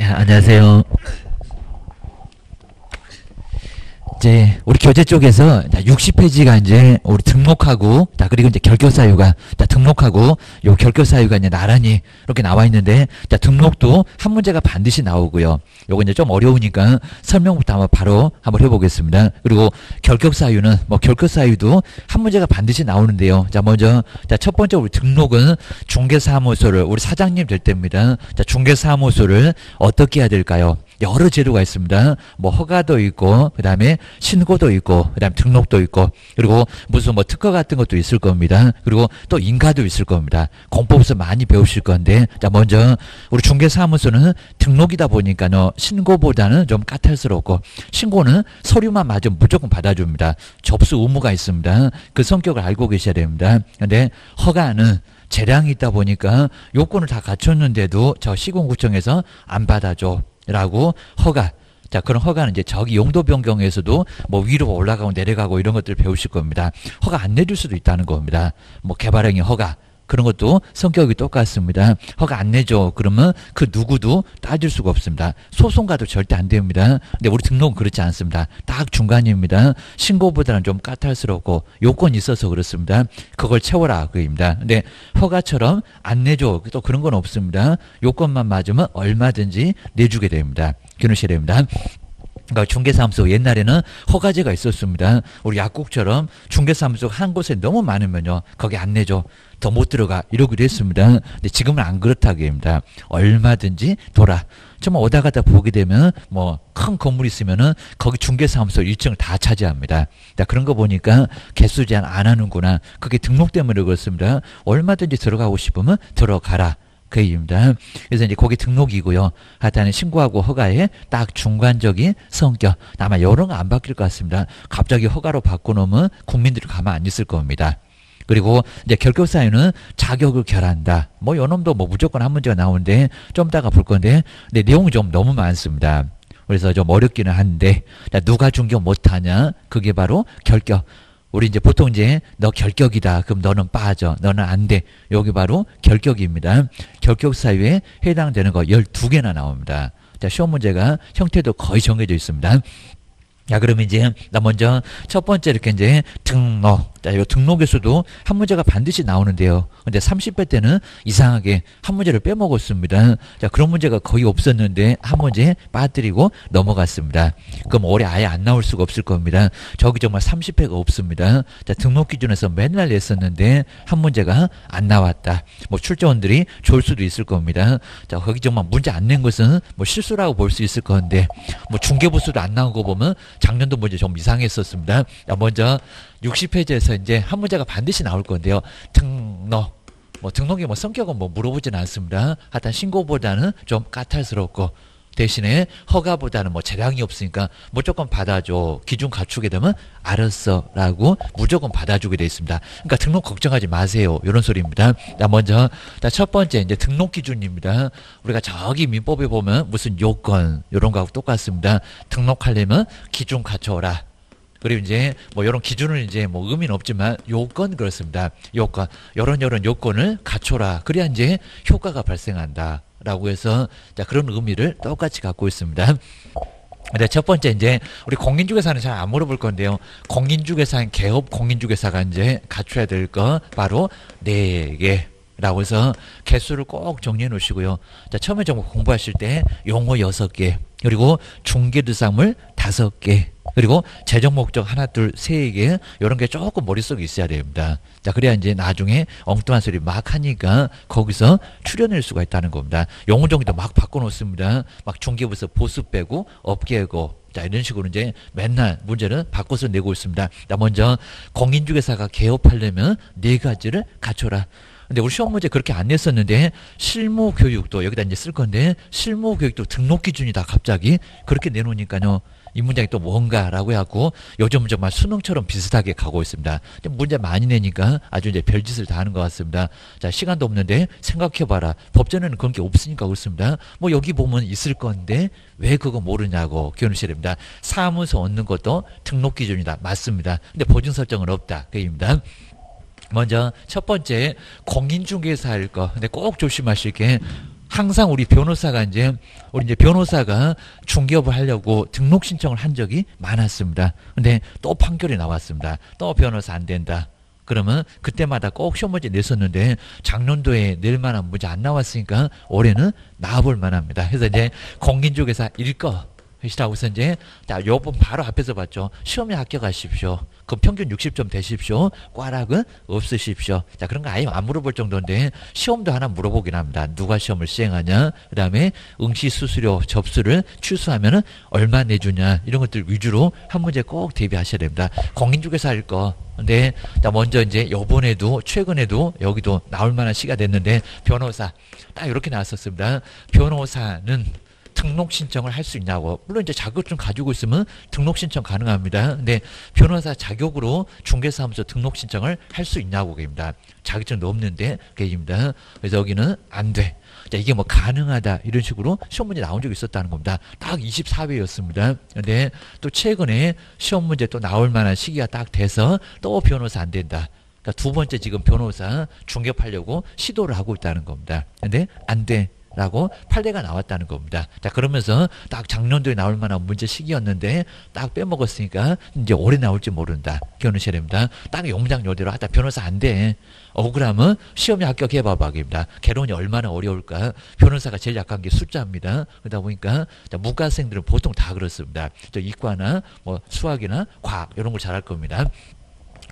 야, 안녕하세요. 이제 우리 교재 쪽에서 60페이지가 이제 우리 등록하고 자 그리고 이제 결교 사유가 자 등록하고 요 결교 사유가 이제 나란히 이렇게 나와 있는데 자 등록도 한 문제가 반드시 나오고요. 요거 이제 좀 어려우니까 설명부터 한번 바로 한번 해 보겠습니다. 그리고 결격 사유는 뭐 결격 사유도 한 문제가 반드시 나오는데요. 자 먼저 자첫 번째 우리 등록은 중개사무소를 우리 사장님 될 때입니다. 자 중개사무소를 어떻게 해야 될까요? 여러 제도가 있습니다. 뭐 허가도 있고 그다음에 신고도 있고 그다음에 등록도 있고 그리고 무슨 뭐 특허 같은 것도 있을 겁니다. 그리고 또 인가도 있을 겁니다. 공법에서 많이 배우실 건데 자 먼저 우리 중개사무소는 등록이다 보니까요 신고보다는 좀 까탈스럽고 신고는 서류만 맞으면 무조건 받아줍니다. 접수 의무가 있습니다. 그 성격을 알고 계셔야 됩니다. 근데 허가는 재량이 있다 보니까 요건을 다 갖췄는데도 저 시공구청에서 안 받아줘. 라고 허가. 자, 그런 허가는 이제 저기 용도 변경에서도 뭐 위로 올라가고 내려가고 이런 것들을 배우실 겁니다. 허가 안 내줄 수도 있다는 겁니다. 뭐 개발행위 허가. 그런 것도 성격이 똑같습니다. 허가 안 내줘. 그러면 그 누구도 따질 수가 없습니다. 소송가도 절대 안 됩니다. 근데 우리 등록은 그렇지 않습니다. 딱 중간입니다. 신고보다는 좀 까탈스럽고 요건이 있어서 그렇습니다. 그걸 채워라. 그입니다. 근데 허가처럼 안 내줘. 또 그런 건 없습니다. 요건만 맞으면 얼마든지 내주게 됩니다. 됩니다. 그러니까 중개사무소 옛날에는 허가제가 있었습니다. 우리 약국처럼 중개사무소 한 곳에 너무 많으면요. 거기 안 내줘. 더 못 들어가. 이러기도 했습니다. 근데 지금은 안 그렇다고 합니다. 얼마든지 돌아. 정말 오다 가다 보게 되면 뭐 큰 건물 있으면은 거기 중개사무소 1층을 다 차지합니다. 자, 그런 거 보니까 개수 제한 안 하는구나. 그게 등록 때문에 그렇습니다. 얼마든지 들어가고 싶으면 들어가라. 그 얘기입니다. 그래서 이제 거기 등록이고요. 하여튼 신고하고 허가에 딱 중간적인 성격. 아마 거안 바뀔 것 같습니다. 갑자기 허가로 바꿔놓으면 국민들이 가만 안 있을 겁니다. 그리고 이제 결격 사유는 자격을 결한다. 뭐 요놈도 뭐 무조건 한 문제가 나오는데 좀 이따가 볼 건데 근데 내용이 좀 너무 많습니다. 그래서 좀 어렵기는 한데 자, 누가 중격 못하냐? 그게 바로 결격. 우리 이제 보통 이제 너 결격이다. 그럼 너는 빠져. 너는 안 돼. 여기 바로 결격입니다. 결격 사유에 해당되는 거 12개나 나옵니다. 자, 시험 문제가 형태도 거의 정해져 있습니다. 자, 그러면 이제 나 먼저 첫 번째 이렇게 이제 등록. 자, 요 등록에서도 한 문제가 반드시 나오는데요. 근데 30회 때는 이상하게 한 문제를 빼먹었습니다. 자, 그런 문제가 거의 없었는데 한 문제 빠뜨리고 넘어갔습니다. 그럼 올해 아예 안 나올 수가 없을 겁니다. 저기 정말 30회가 없습니다. 자, 등록 기준에서 맨날 냈었는데 한 문제가 안 나왔다. 뭐 출제원들이 좋을 수도 있을 겁니다. 자, 거기 정말 문제 안 낸 것은 뭐 실수라고 볼 수 있을 건데 뭐 중개부수도 안 나온 거 보면 작년도 문제 좀 이상했었습니다. 자, 먼저 60페이지에서 이제 한 문제가 반드시 나올 건데요. 등록. 뭐 등록이 뭐 성격은 뭐 물어보진 않습니다. 하여튼 신고보다는 좀 까탈스럽고 대신에 허가보다는 뭐 재량이 없으니까 무조건 받아줘. 기준 갖추게 되면 알았어라고 무조건 받아주게 돼 있습니다. 그러니까 등록 걱정하지 마세요. 이런 소리입니다. 자 먼저 첫 번째 이제 등록 기준입니다. 우리가 저기 민법에 보면 무슨 요건 이런 거하고 똑같습니다. 등록하려면 기준 갖춰라. 그리고 이제 뭐 이런 기준을 이제 뭐 의미는 없지만 요건 그렇습니다. 요건 요런 요런 요건을 갖춰라. 그래야 이제 효과가 발생한다. 라고 해서 자 그런 의미를 똑같이 갖고 있습니다. 근데 첫 번째 이제 우리 공인중개사는 잘 안 물어볼 건데요. 공인중개사인 개업 공인중개사가 이제 갖춰야 될 거 바로 네 개. 라고 해서 개수를 꼭 정리해 놓으시고요. 자, 처음에 좀 공부하실 때 용어 여섯 개, 그리고 중개대상물 다섯 개, 그리고 재정 목적 하나 둘 세 개, 이런 게 조금 머릿속에 있어야 됩니다. 자, 그래야 이제 나중에 엉뚱한 소리 막 하니까 거기서 출연할 수가 있다는 겁니다. 용어 정리도 막 바꿔놓습니다. 막 중개부서 보수 빼고 업계고 자, 이런 식으로 이제 맨날 문제는 바꿔서 내고 있습니다. 자, 먼저 공인중개사가 개업하려면 네 가지를 갖춰라. 근데 우리 시험 문제 그렇게 안 냈었는데 실무 교육도 여기다 이제 쓸 건데 실무 교육도 등록 기준이다 갑자기 그렇게 내놓으니까요. 이 문장이 또 뭔가라고 해갖고 요즘 정말 수능처럼 비슷하게 가고 있습니다. 문제 많이 내니까 아주 이제 별짓을 다 하는 것 같습니다. 자, 시간도 없는데 생각해봐라. 법전에는 그런 게 없으니까 그렇습니다. 뭐 여기 보면 있을 건데 왜 그거 모르냐고 됩니다. 사무소 얻는 것도 등록 기준이다. 맞습니다. 근데 보증 설정은 없다. 그입니다. 먼저 첫 번째 공인중개사일 거. 근데 꼭 조심하실 게 항상 우리 변호사가 이제 우리 이제 변호사가 중개업을 하려고 등록 신청을 한 적이 많았습니다. 근데 또 판결이 나왔습니다. 또 변호사 안 된다. 그러면 그때마다 꼭 시험 문제 냈었는데 작년도에 낼 만한 문제 안 나왔으니까 올해는 나와볼 만합니다. 그래서 이제 공인중개사 일거 시라고서 이제 자 요번 바로 앞에서 봤죠. 시험에 합격하십시오. 그럼 평균 60점 되십시오. 꽈락은 없으십시오. 자 그런 거 아예 안 물어볼 정도인데 시험도 하나 물어보긴 합니다. 누가 시험을 시행하냐. 그다음에 응시 수수료 접수를 취소하면은 얼마 내주냐 이런 것들 위주로 한 문제 꼭 대비하셔야 됩니다. 공인중개사일 거. 근데 자 먼저 이제 요번에도 최근에도 여기도 나올 만한 시가 됐는데 변호사 딱 이렇게 나왔었습니다. 변호사는 등록 신청을 할 수 있냐고. 물론 이제 자격증 가지고 있으면 등록 신청 가능합니다. 근데 변호사 자격으로 중개사무소 등록 신청을 할 수 있냐고 그입니다. 자격증도 없는데 그입니다. 그래서 여기는 안 돼. 자, 이게 뭐 가능하다 이런 식으로 시험 문제 나온 적이 있었다는 겁니다. 딱 24회였습니다. 근데 또 최근에 시험 문제 또 나올 만한 시기가 딱 돼서 또 변호사 안 된다. 그러니까 두 번째 지금 변호사 중개하려고 시도를 하고 있다는 겁니다. 근데 안 돼. 라고 판례가 나왔다는 겁니다. 자, 그러면서 딱 작년도에 나올 만한 문제 시기였는데 딱 빼먹었으니까 이제 올해 나올지 모른다. 견우셔야 됩니다. 딱 용장 요대로 하다 변호사 안 돼. 억울하면 시험에 합격해봐봐. 입니다 개론이 얼마나 어려울까. 변호사가 제일 약한 게 숫자입니다. 그러다 보니까 문과생들은 보통 다 그렇습니다. 저 이과나 뭐 수학이나 과학 이런 걸 잘할 겁니다.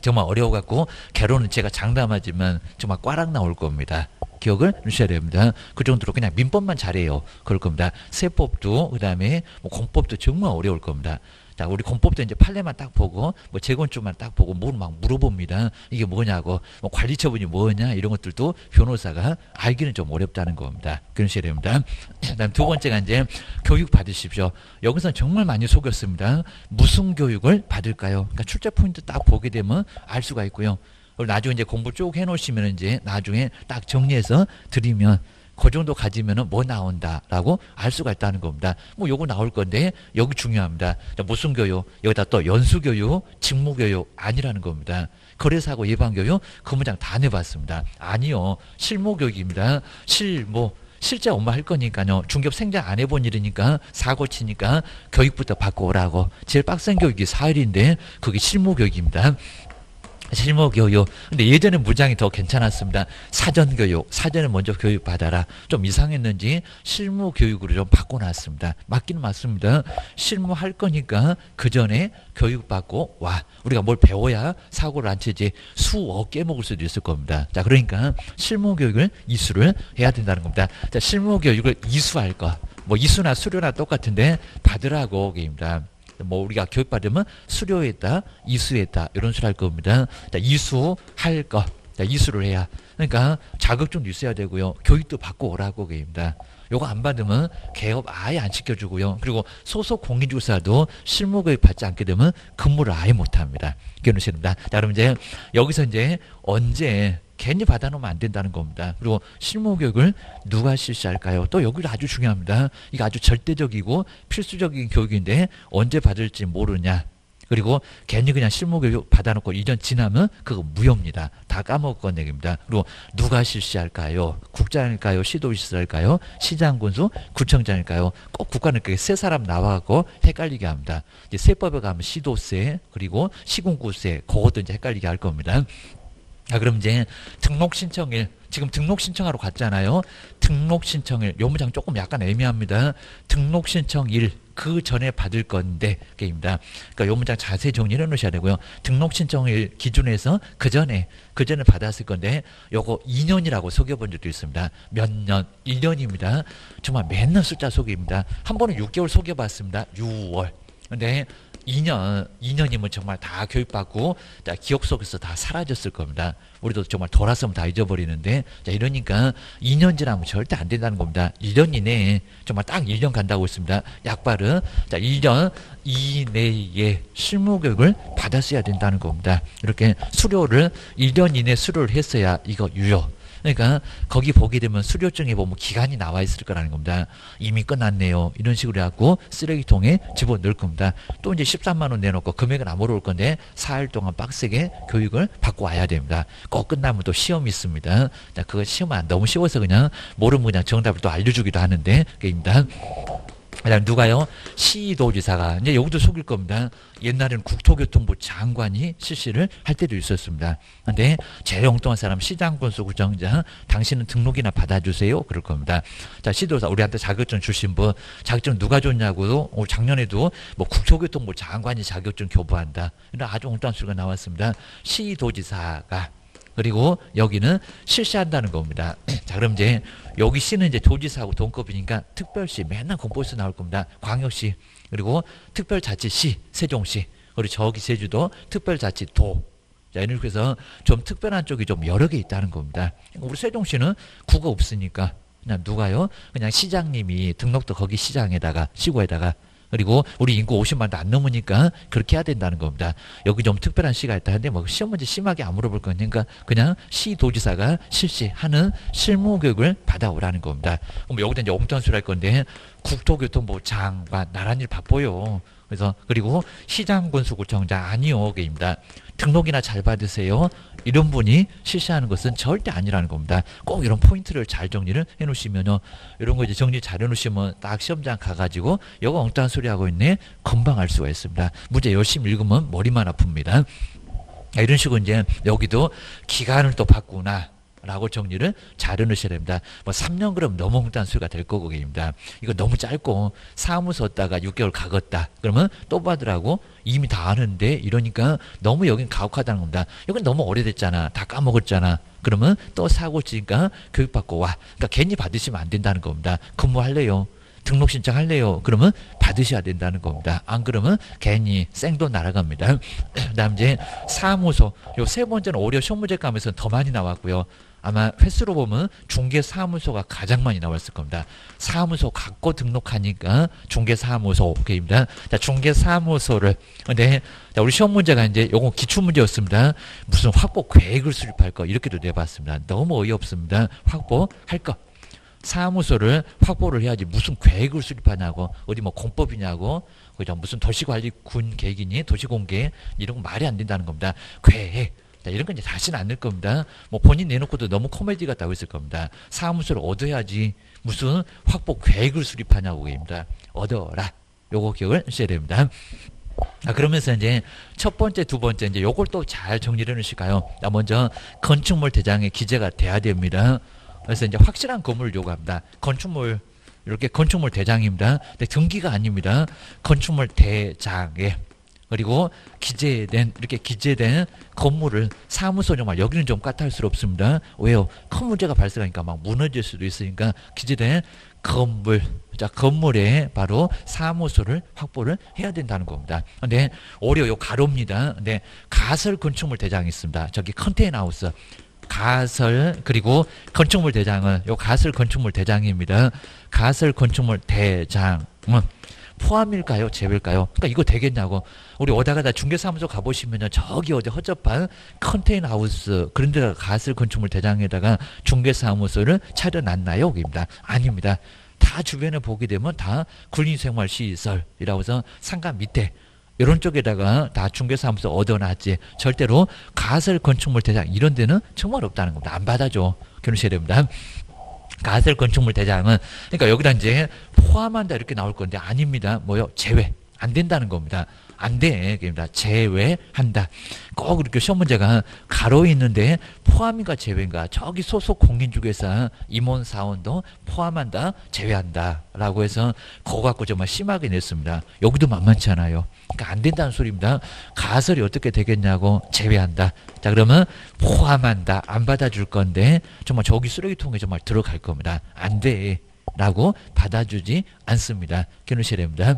정말 어려워갖고 개론은 제가 장담하지만 정말 꽈락 나올 겁니다. 기억을 주셔야 됩니다. 그 정도로 그냥 민법만 잘해요. 그럴 겁니다. 세법도 그다음에 뭐 공법도 정말 어려울 겁니다. 자, 우리 공법도 이제 판례만 딱 보고 뭐 재건축만 딱 보고 뭘막 물어봅니다. 이게 뭐냐고 뭐 관리 처분이 뭐냐 이런 것들도 변호사가 알기는 좀 어렵다는 겁니다. 그러셔야 됩니다. 그다음 두 번째가 이제 교육 받으십시오. 여기서 정말 많이 속였습니다. 무슨 교육을 받을까요? 그러니까 출제 포인트 딱 보게 되면 알 수가 있고요. 그리고 나중에 이제 공부 쭉 해놓으시면 이제 나중에 딱 정리해서 드리면 그 정도 가지면은 뭐 나온다라고 알 수가 있다는 겁니다. 뭐 요거 나올 건데 여기 중요합니다. 무슨 교육? 여기다 또 연수 교육, 직무 교육 아니라는 겁니다. 거래사고 예방 교육 그 문장 다 내봤습니다. 아니요, 실무 교육입니다. 실무 실제 엄마 할 거니까요. 중급 생장 안 해본 일이니까 사고 치니까 교육부터 받고 오라고. 제일 빡센 교육이 사일인데 그게 실무 교육입니다. 실무 교육. 근데 예전에 무장이 더 괜찮았습니다. 사전 교육. 사전을 먼저 교육 받아라. 좀 이상했는지 실무 교육으로 좀 바꿔놨습니다. 맞기는 맞습니다. 실무 할 거니까 그 전에 교육 받고 와. 우리가 뭘 배워야 사고를 안 치지 수억 깨먹을 수도 있을 겁니다. 자, 그러니까 실무 교육을 이수를 해야 된다는 겁니다. 자, 실무 교육을 이수할 거. 뭐 이수나 수료나 똑같은데 받으라고 입니다. 뭐 우리가 교육받으면 수료했다, 이수했다 이런 소리 할 겁니다. 자, 이수할 거, 자, 이수를 해야. 그러니까 자격증도 있어야 되고요. 교육도 받고 오라고 그입니다. 요거 안 받으면 개업 아예 안 시켜주고요. 그리고 소속 공인중개사도 실무교육 받지 않게 되면 근무를 아예 못합니다. 기억하십니다. 자, 그럼 이제 여기서 이제 언제 괜히 받아놓으면 안 된다는 겁니다. 그리고 실무교육을 누가 실시할까요? 또 여기도 아주 중요합니다. 이거 아주 절대적이고 필수적인 교육인데 언제 받을지 모르냐. 그리고 괜히 그냥 실무교육 받아놓고 이전 지나면 그거 무효입니다. 다 까먹을 얘기입니다. 그리고 누가 실시할까요? 국장일까요? 시도지사일까요? 시장군수, 구청장일까요? 꼭 국가는 세 사람 나와갖고 헷갈리게 합니다. 이제 세법에 가면 시도세 그리고 시군구세 그것도 이제 헷갈리게 할 겁니다. 자, 그럼 이제 등록 신청일 지금 등록 신청하러 갔잖아요. 등록 신청일 요 문장 조금 약간 애매합니다. 등록 신청일 그 전에 받을 건데 게임입니다. 그러니까 요 문장 자세히 정리해 놓으셔야 되고요. 등록 신청일 기준에서 그 전에 그 전에 받았을 건데 요거 2년이라고 속여 본 적도 있습니다. 몇 년? 1년입니다. 정말 맨날 숫자 속입니다. 한 번은 6개월 속여 봤습니다. 6월. 근데 2년, 2년이면 정말 다 교육받고 다 기억 속에서 다 사라졌을 겁니다. 우리도 정말 돌아서면 다 잊어버리는데 자 이러니까 2년 지나면 절대 안 된다는 겁니다. 1년 이내에 정말 딱 1년 간다고 했습니다. 약발은 자 1년 이내에 실무 교육을 받았어야 된다는 겁니다. 이렇게 수료를 1년 이내 수료를 했어야 이거 유효. 그러니까 거기 보게 되면 수료증에 보면 기간이 나와 있을 거라는 겁니다. 이미 끝났네요. 이런 식으로 해갖고 쓰레기통에 집어넣을 겁니다. 또 이제 13만 원 내놓고 금액은 안 물어올 건데 4일 동안 빡세게 교육을 받고 와야 됩니다. 꼭 끝나면 또 시험이 있습니다. 자, 그거 시험 안 너무 쉬워서 그냥 모르면 그냥 정답을 또 알려주기도 하는데 그입니다. 그다음 누가요? 시도지사가 이제 여기도 속일 겁니다. 옛날에는 국토교통부 장관이 실시를 할 때도 있었습니다. 근데 제일 엉뚱한 사람 시장군수 구청장 당신은 등록이나 받아주세요. 그럴 겁니다. 자 시도사 우리한테 자격증 주신 분 자격증 누가 줬냐고 올 작년에도 뭐 국토교통부 장관이 자격증 교부한다. 이런 아주 엉뚱한 소리가 나왔습니다. 시도지사가 그리고 여기는 실시한다는 겁니다. 자, 그럼 이제 여기 시는 이제 도지사하고 동급이니까 특별시 맨날 공보에서 나올 겁니다. 광역시 그리고 특별자치시 세종시 그리고 저기 제주도 특별자치도 자, 이렇게 해서 좀 특별한 쪽이 좀 여러 개 있다는 겁니다. 우리 세종시는 구가 없으니까 그냥 누가요? 그냥 시장님이 등록도 거기 시장에다가 시구에다가 그리고 우리 인구 50만도 안 넘으니까 그렇게 해야 된다는 겁니다. 여기 좀 특별한 시가 있다 하는데 뭐 시험 문제 심하게 안 물어볼 거니까 그냥 시도지사가 실시하는 실무 교육을 받아오라는 겁니다. 그럼 여기다 이제 엉뚱한 소리 할 건데 국토교통부 장관 나란히 바빠요. 그래서 그리고 시장군수구청장 아니요 게입니다. 등록이나 잘 받으세요. 이런 분이 실시하는 것은 절대 아니라는 겁니다. 꼭 이런 포인트를 잘 정리를 해 놓으시면요. 이런 거 이제 정리 잘 해 놓으시면 딱 시험장 가가지고 여거 엉뚱한 소리 하고 있네. 금방 알 수가 있습니다. 문제 열심히 읽으면 머리만 아픕니다. 이런 식으로 이제 여기도 기간을 또 바꾸나 라고 정리를 잘 해놓으셔야 됩니다. 뭐 3년 그럼 너무 엉뚱한 수가 될 거고 입니다 이거 너무 짧고 사무소 왔다가 6개월 가겠다. 그러면 또 받으라고 이미 다 아는데 이러니까 너무 여긴 가혹하다는 겁니다. 여긴 너무 오래됐잖아. 다 까먹었잖아. 그러면 또 사고 치니까 교육받고 와. 그러니까 괜히 받으시면 안 된다는 겁니다. 근무할래요. 등록 신청할래요. 그러면 받으셔야 된다는 겁니다. 안 그러면 괜히 생돈 날아갑니다. 그다음 이제 사무소 요 세 번째는 오히려 시험문제 감에서 더 많이 나왔고요. 아마 횟수로 보면 중개사무소가 가장 많이 나왔을 겁니다. 사무소 갖고 등록하니까 중개사무소입니다. 자, 중개사무소를 근데 자, 우리 시험 문제가 이제 요거 기출 문제였습니다. 무슨 확보 계획을 수립할 거 이렇게도 내봤습니다. 너무 어이없습니다. 확보할 거. 사무소를 확보를 해야지 무슨 계획을 수립하냐고 어디 뭐 공법이냐고 무슨 도시관리군 계획이니 도시공개 이런 거 말이 안 된다는 겁니다. 계획 자, 이런 건 이제 다시는 안낼 겁니다. 뭐 본인 내놓고도 너무 코미디 같다고 했을 겁니다. 사무소를 얻어야지 무슨 확보 계획을 수립하냐고 입니다. 얻어라. 요거 기억을 하셔야 됩니다. 아, 그러면서 이제 첫 번째, 두 번째, 이제 요걸 또 잘 정리를 해놓으실까요? 자, 먼저 건축물 대장에 기재가 돼야 됩니다. 그래서 이제 확실한 건물을 요구합니다. 건축물, 이렇게 건축물 대장입니다. 근데 등기가 아닙니다. 건축물 대장에. 그리고 기재된 이렇게 기재된 건물을 사무소 정말 여기는 좀 까탈스럽습니다. 왜요? 큰 문제가 발생하니까 막 무너질 수도 있으니까 기재된 건물 자 건물에 바로 사무소를 확보를 해야 된다는 겁니다. 근데 오히려 요 가로입니다. 근데 가설 건축물 대장이 있습니다. 저기 컨테이너 하우스 가설 그리고 건축물 대장은 요 가설 건축물 대장입니다. 가설 건축물 대장은 포함일까요? 제외일까요? 그러니까 이거 되겠냐고. 우리 오다가 다 중개사무소 가보시면요. 저기 어디 허접한 컨테이너 하우스 그런 데다가 가설 건축물 대장에다가 중개사무소를 차려놨나요? 입니다. 아닙니다. 다 주변에 보게 되면 다 군인생활시설이라고 해서 상가 밑에 이런 쪽에다가 다 중개사무소 얻어놨지. 절대로 가설 건축물 대장 이런 데는 정말 없다는 겁니다. 안 받아줘. 견우셔야 됩니다. 가설 건축물 대장은 그러니까 여기다 이제 포함한다 이렇게 나올 건데 아닙니다. 뭐요? 제외 안 된다는 겁니다. 안 돼. 그러니까 제외한다. 꼭 이렇게 시험 문제가 가로 있는데 포함인가 제외인가 저기 소속 공인중개사 임원 사원도 포함한다 제외한다 라고 해서 그거 갖고 정말 심하게 냈습니다. 여기도 만만치 않아요. 그러니까 안 된다는 소리입니다. 가설이 어떻게 되겠냐고 제외한다. 자 그러면 포함한다. 안 받아줄 건데 정말 저기 쓰레기통에 정말 들어갈 겁니다. 안 돼. 라고 받아주지 않습니다. 견우셔야 됩니다.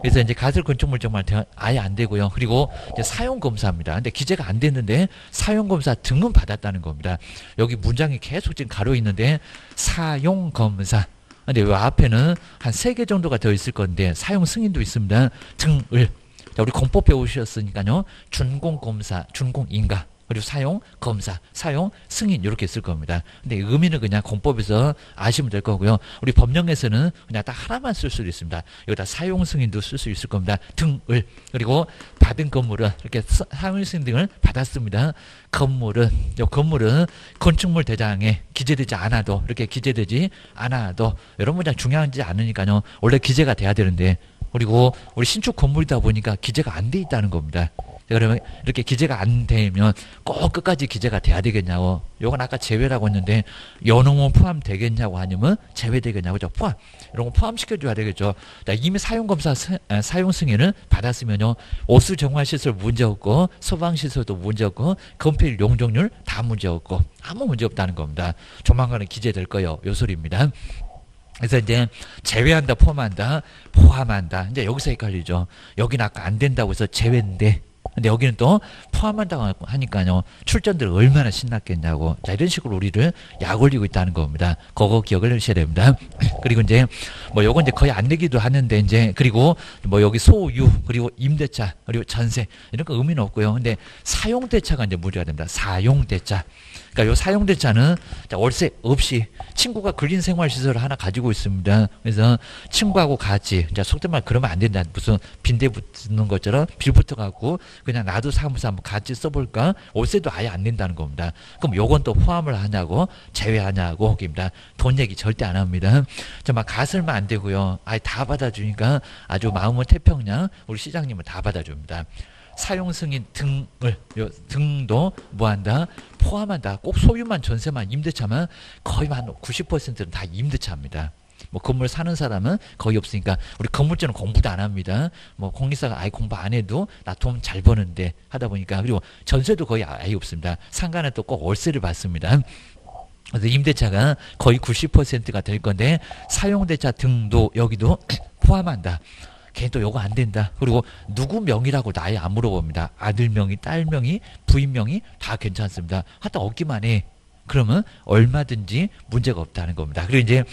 그래서 이제 가설 건축물 정말 아예 안 되고요. 그리고 사용 검사입니다. 근데 기재가 안 됐는데 사용 검사 등은 받았다는 겁니다. 여기 문장이 계속 지금 가로 있는데 사용 검사. 근데 이 앞에는 한 세 개 정도가 더 있을 건데 사용 승인도 있습니다. 등을 자, 우리 공법 배우셨으니까요. 준공검사, 준공인가 그리고 사용 검사, 사용 승인 이렇게 쓸 겁니다. 근데 의미는 그냥 공법에서 아시면 될 거고요. 우리 법령에서는 그냥 딱 하나만 쓸 수도 있습니다. 여기다 사용 승인도 쓸 수 있을 겁니다. 등을 그리고 받은 건물은 이렇게 사용 승인 등을 받았습니다. 건물은 요 건물은 건축물 대장에 기재되지 않아도 이렇게 기재되지 않아도 이런 문장 중요하지 않으니까요. 원래 기재가 돼야 되는데 그리고 우리 신축 건물이다 보니까 기재가 안 돼 있다는 겁니다. 그러면 이렇게 기재가 안 되면 꼭 끝까지 기재가 돼야 되겠냐고. 요건 아까 제외라고 했는데 연홍은 포함되겠냐고 하냐면 제외되겠냐고. 그죠? 포함. 이런 거 포함시켜줘야 되겠죠. 자, 이미 사용검사 사용 승인을 받았으면요. 오수 정화 시설 문제 없고 소방 시설도 문제 없고 건폐율 용적률 다 문제 없고 아무 문제 없다는 겁니다. 조만간에 기재될 거요. 요 소리입니다. 그래서 이제 제외한다, 포함한다, 포함한다. 이제 여기서 헷갈리죠. 여기는 아까 안 된다고 해서 제외인데 근데 여기는 또 포함한다고 하니까요. 출전들 얼마나 신났겠냐고. 자, 이런 식으로 우리를 약 올리고 있다는 겁니다. 그거 기억을 하셔야 됩니다. 그리고 이제 뭐 요건 이제 거의 안 되기도 하는데 이제 그리고 뭐 여기 소유 그리고 임대차 그리고 전세 이런 거 의미는 없고요. 근데 사용대차가 이제 문제가 됩니다. 사용대차. 그러니까 요 사용대차는 월세 없이 친구가 근린 생활 시설을 하나 가지고 있습니다. 그래서 친구하고 같이 자 속된 말 그러면 안 된다. 무슨 빈대 붙는 것처럼 빌 붙어 갖고 그냥 나도 사무소 한번 같이 써볼까? 월세도 아예 안 낸다는 겁니다. 그럼 요건 또 포함을 하냐고 제외하냐고 입니다. 돈 얘기 절대 안 합니다. 정말 가설만 안 되고요. 아예 다 받아주니까 아주 마음은 태평양 우리 시장님은 다 받아줍니다. 사용 승인 등을 요 등도 뭐한다 포함한다. 꼭 소유만 전세만 임대차만 거의 한 90%는 다 임대차입니다. 뭐 건물 사는 사람은 거의 없으니까 우리 건물주는 공부도 안 합니다. 뭐 공리사가 아예 공부 안 해도 나 돈 잘 버는데 하다 보니까 그리고 전세도 거의 아예 없습니다. 상가는 또 꼭 월세를 받습니다. 그래서 임대차가 거의 90%가 될 건데 사용대차 등도 여기도 포함한다. 걔또 요거 안 된다. 그리고 누구 명이라고 나에 안 물어봅니다. 아들 명이, 딸 명이, 부인 명이 다 괜찮습니다. 하다 없기만 해. 그러면 얼마든지 문제가 없다는 겁니다. 그리고 이제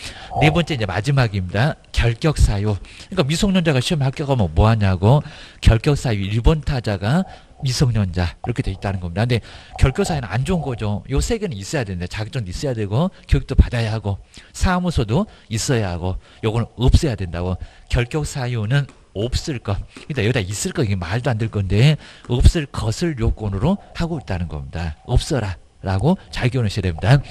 네 번째 이제 마지막입니다. 결격 사유. 그러니까 미성년자가 시험에 합격하면 뭐 하냐고 결격 사유 1번 타자가 미성년자 이렇게 돼 있다는 겁니다. 근데 결격 사유는 안 좋은 거죠. 요 세 개는 있어야 되는데 자격증도 있어야 되고 교육도 받아야 하고 사무소도 있어야 하고 요거는 없어야 된다고. 결격 사유는 없을 것. 그러니까 여기다 있을 거 이게 말도 안 될 건데 없을 것을 요건으로 하고 있다는 겁니다. 없어라. 라고 잘 기억하셔야 됩니다.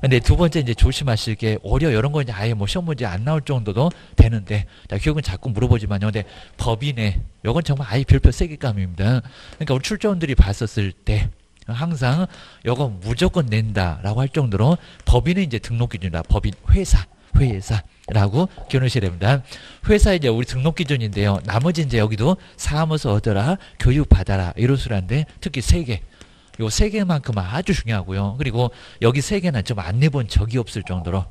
근데 두 번째 이제 조심하실 게 오히려 이런 거 이제 아예 뭐 시험 문제 안 나올 정도도 되는데 기억은 자꾸 물어보지만요. 근데 법인에 요건 정말 아예 별표 세기감입니다. 그러니까 우리 출전들이 봤었을 때 항상 요거 무조건 낸다라고 할 정도로 법인의 이제 등록 기준이다. 법인 회사 회사라고 기억하셔야 됩니다. 회사 이제 우리 등록 기준인데요. 나머지 이제 여기도 사무소 얻어라, 교육 받아라 이런 수란데 특히 세 개. 요 세 개만큼은 아주 중요하고요. 그리고 여기 세 개는 좀 안 내본 적이 없을 정도로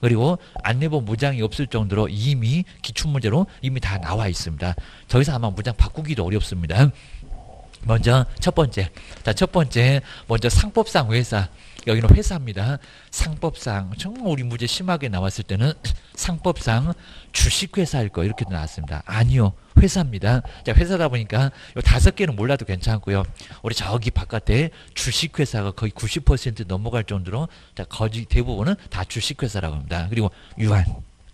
그리고 안 내본 무장이 없을 정도로 이미 기출문제로 이미 다 나와 있습니다. 더 이상 아마 무장 바꾸기도 어렵습니다. 먼저 첫 번째. 자, 첫 번째 먼저 상법상 회사 여기는 회사입니다. 상법상 정말 우리 문제 심하게 나왔을 때는 상법상 주식회사일 거 이렇게 나왔습니다. 아니요. 회사입니다. 자, 회사다 보니까 요 다섯 개는 몰라도 괜찮고요. 우리 저기 바깥에 주식회사가 거의 90% 넘어갈 정도로 자, 거의 대부분은 다 주식회사라고 합니다. 그리고 유한.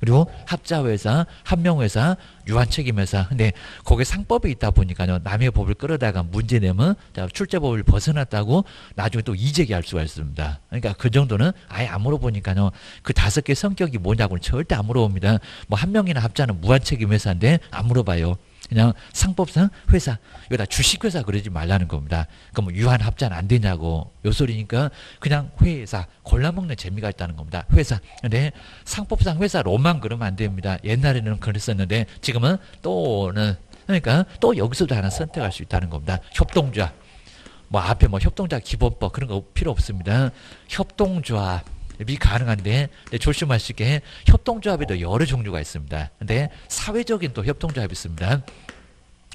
그리고 합자회사, 한명회사, 유한책임회사. 근데 거기에 상법이 있다 보니까요. 남의 법을 끌어다가 문제 내면 출제법을 벗어났다고 나중에 또 이재기할 수가 있습니다. 그러니까 그 정도는 아예 안 물어보니까요. 그 다섯 개 성격이 뭐냐고는 절대 안 물어봅니다. 뭐 한 명이나 합자는 무한책임회사인데 안 물어봐요. 그냥 상법상 회사 여기다 주식회사 그러지 말라는 겁니다. 그럼 뭐 유한 합자는 안 되냐고 요 소리니까 그냥 회사 골라먹는 재미가 있다는 겁니다. 회사 근데 상법상 회사로만 그러면 안 됩니다. 옛날에는 그랬었는데 지금은 또는 그러니까 또 여기서도 하나 선택할 수 있다는 겁니다. 협동조합 뭐 앞에 뭐 협동조합 기본법 그런 거 필요 없습니다. 협동조합 이 가능한데 조심하실 게 협동조합에도 여러 종류가 있습니다. 근데 사회적인 또 협동조합이 있습니다.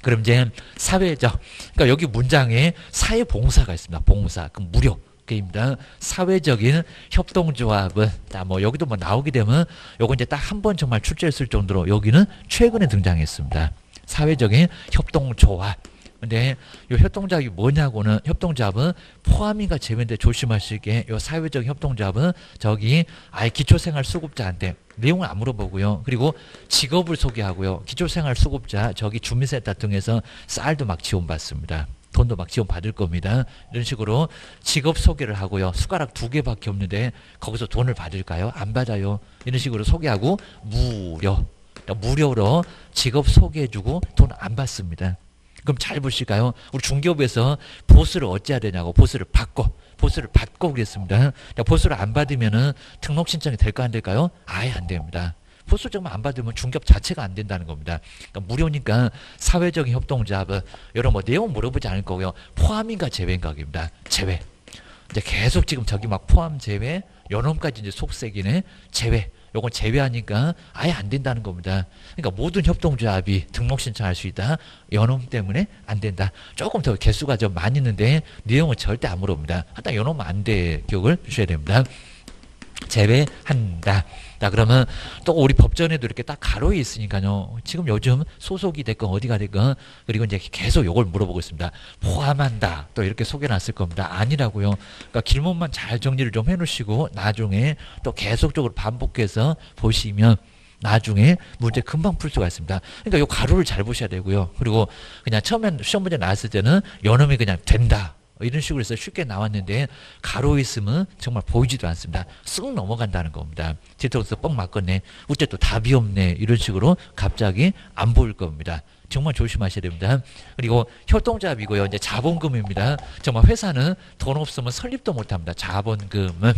그럼 이제 사회적 그러니까 여기 문장에 사회봉사가 있습니다. 봉사 그 무료 입니다 사회적인 협동조합은 뭐 여기도 뭐 나오게 되면 요거 이제 딱 한 번 정말 출제했을 정도로 여기는 최근에 등장했습니다. 사회적인 협동조합 근데 요 협동조합이 뭐냐고는 협동조합은 포함인가 제외인데 조심하시게 요 사회적 협동조합은 저기 아예 기초생활 수급자한테 내용을 안 물어보고요. 그리고 직업을 소개하고요. 기초생활 수급자 저기 주민센터 등에서 쌀도 막 지원받습니다. 돈도 막 지원 받을 겁니다. 이런 식으로 직업 소개를 하고요. 숟가락 두 개밖에 없는데 거기서 돈을 받을까요? 안 받아요. 이런 식으로 소개하고 무료 무료로 직업 소개해주고 돈 안 받습니다. 그럼 잘 보실까요? 우리 중개업에서 보수를 어찌해야 되냐고 보수를 받고 보수를 받고 그랬습니다. 그러니까 보수를 안 받으면은 등록 신청이 될까 안 될까요? 아예 안 됩니다. 보수 정말 안 받으면 중개업 자체가 안 된다는 겁니다. 그러니까 무료니까 사회적인 협동조합은 여러 뭐 내용 물어보지 않을 거고요. 포함인가 제외인가 입니다. 제외. 이제 계속 지금 저기 막 포함 제외, 연홈까지 이제 속색이네 제외. 요건 제외하니까 아예 안 된다는 겁니다. 그러니까 모든 협동조합이 등록 신청할 수 있다. 연홈 때문에 안 된다. 조금 더 개수가 좀 많이 있는데 내용은 절대 안 물어봅니다. 하다 연홈은 안 돼. 기억을 주셔야 됩니다. 제외한다. 자 그러면 또 우리 법전에도 이렇게 딱 가로에 있으니까요. 지금 요즘 소속이 됐건 어디가 됐건 그리고 이제 계속 요걸 물어보고 있습니다. 포함한다. 또 이렇게 소개놨을 겁니다. 아니라고요. 그러니까 길목만 잘 정리를 좀 해놓으시고 나중에 또 계속적으로 반복해서 보시면 나중에 문제 금방 풀 수가 있습니다. 그러니까 요 가로를 잘 보셔야 되고요. 그리고 그냥 처음에 시험 문제 나왔을 때는 연음이 그냥 된다. 이런 식으로 해서 쉽게 나왔는데 가로 있으면 정말 보이지도 않습니다. 쓱 넘어간다는 겁니다. 뒤통수 뻥 맞겠네. 어째 또 답이 없네. 이런 식으로 갑자기 안 보일 겁니다. 정말 조심하셔야 됩니다. 그리고 협동조합이고요. 이제 자본금입니다. 정말 회사는 돈 없으면 설립도 못합니다. 자본금은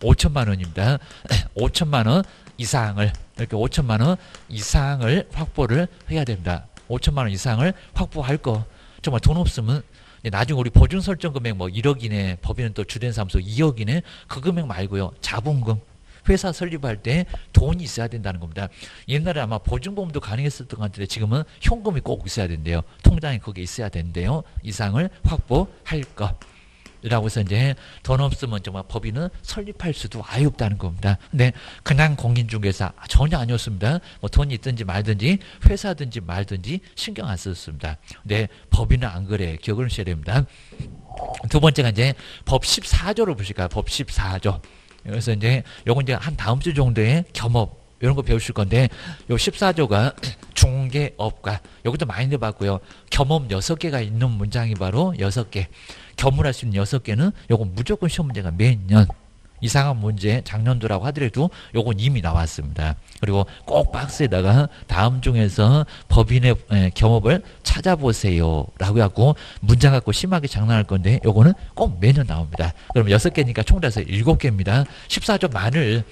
5천만 원입니다. 5천만 원 이상을 이렇게 5천만 원 이상을 확보를 해야 됩니다. 5천만 원 이상을 확보할 거 정말 돈 없으면 나중에 우리 보증 설정 금액 뭐 1억 이내 법인은 또 주된 사무소 2억 이내 그 금액 말고요. 자본금 회사 설립할 때 돈이 있어야 된다는 겁니다. 옛날에 아마 보증보험도 가능했었던 것 같은데 지금은 현금이 꼭 있어야 된대요. 통장이 거기에 있어야 된대요. 이상을 확보할 것. 라고 해서 이제 돈 없으면 정말 법인은 설립할 수도 아예 없다는 겁니다. 근데 그냥 공인중개사 전혀 아니었습니다. 뭐 돈이 있든지 말든지 회사든지 말든지 신경 안 썼습니다. 근데 법인은 안 그래. 기억을 하셔야 됩니다. 두 번째가 이제 법 14조를 보실까요? 법 14조. 그래서 이제 요건 이제 한 다음 주 정도에 겸업 이런 거 배우실 건데 요 14조가 중개업과 여기도 많이 내봤고요. 겸업 6개가 있는 문장이 바로 6개. 겸을할 수 있는 6개는 요건 무조건 시험 문제가 매년 이상한 문제 작년도라고 하더라도 요건 이미 나왔습니다. 그리고 꼭 박스에다가 다음 중에서 법인의 겸업을 찾아보세요 라고 하고 문장 갖고 심하게 장난할 건데 요거는 꼭 매년 나옵니다. 그럼 6개니까 총 다서 7개입니다. 14조 만을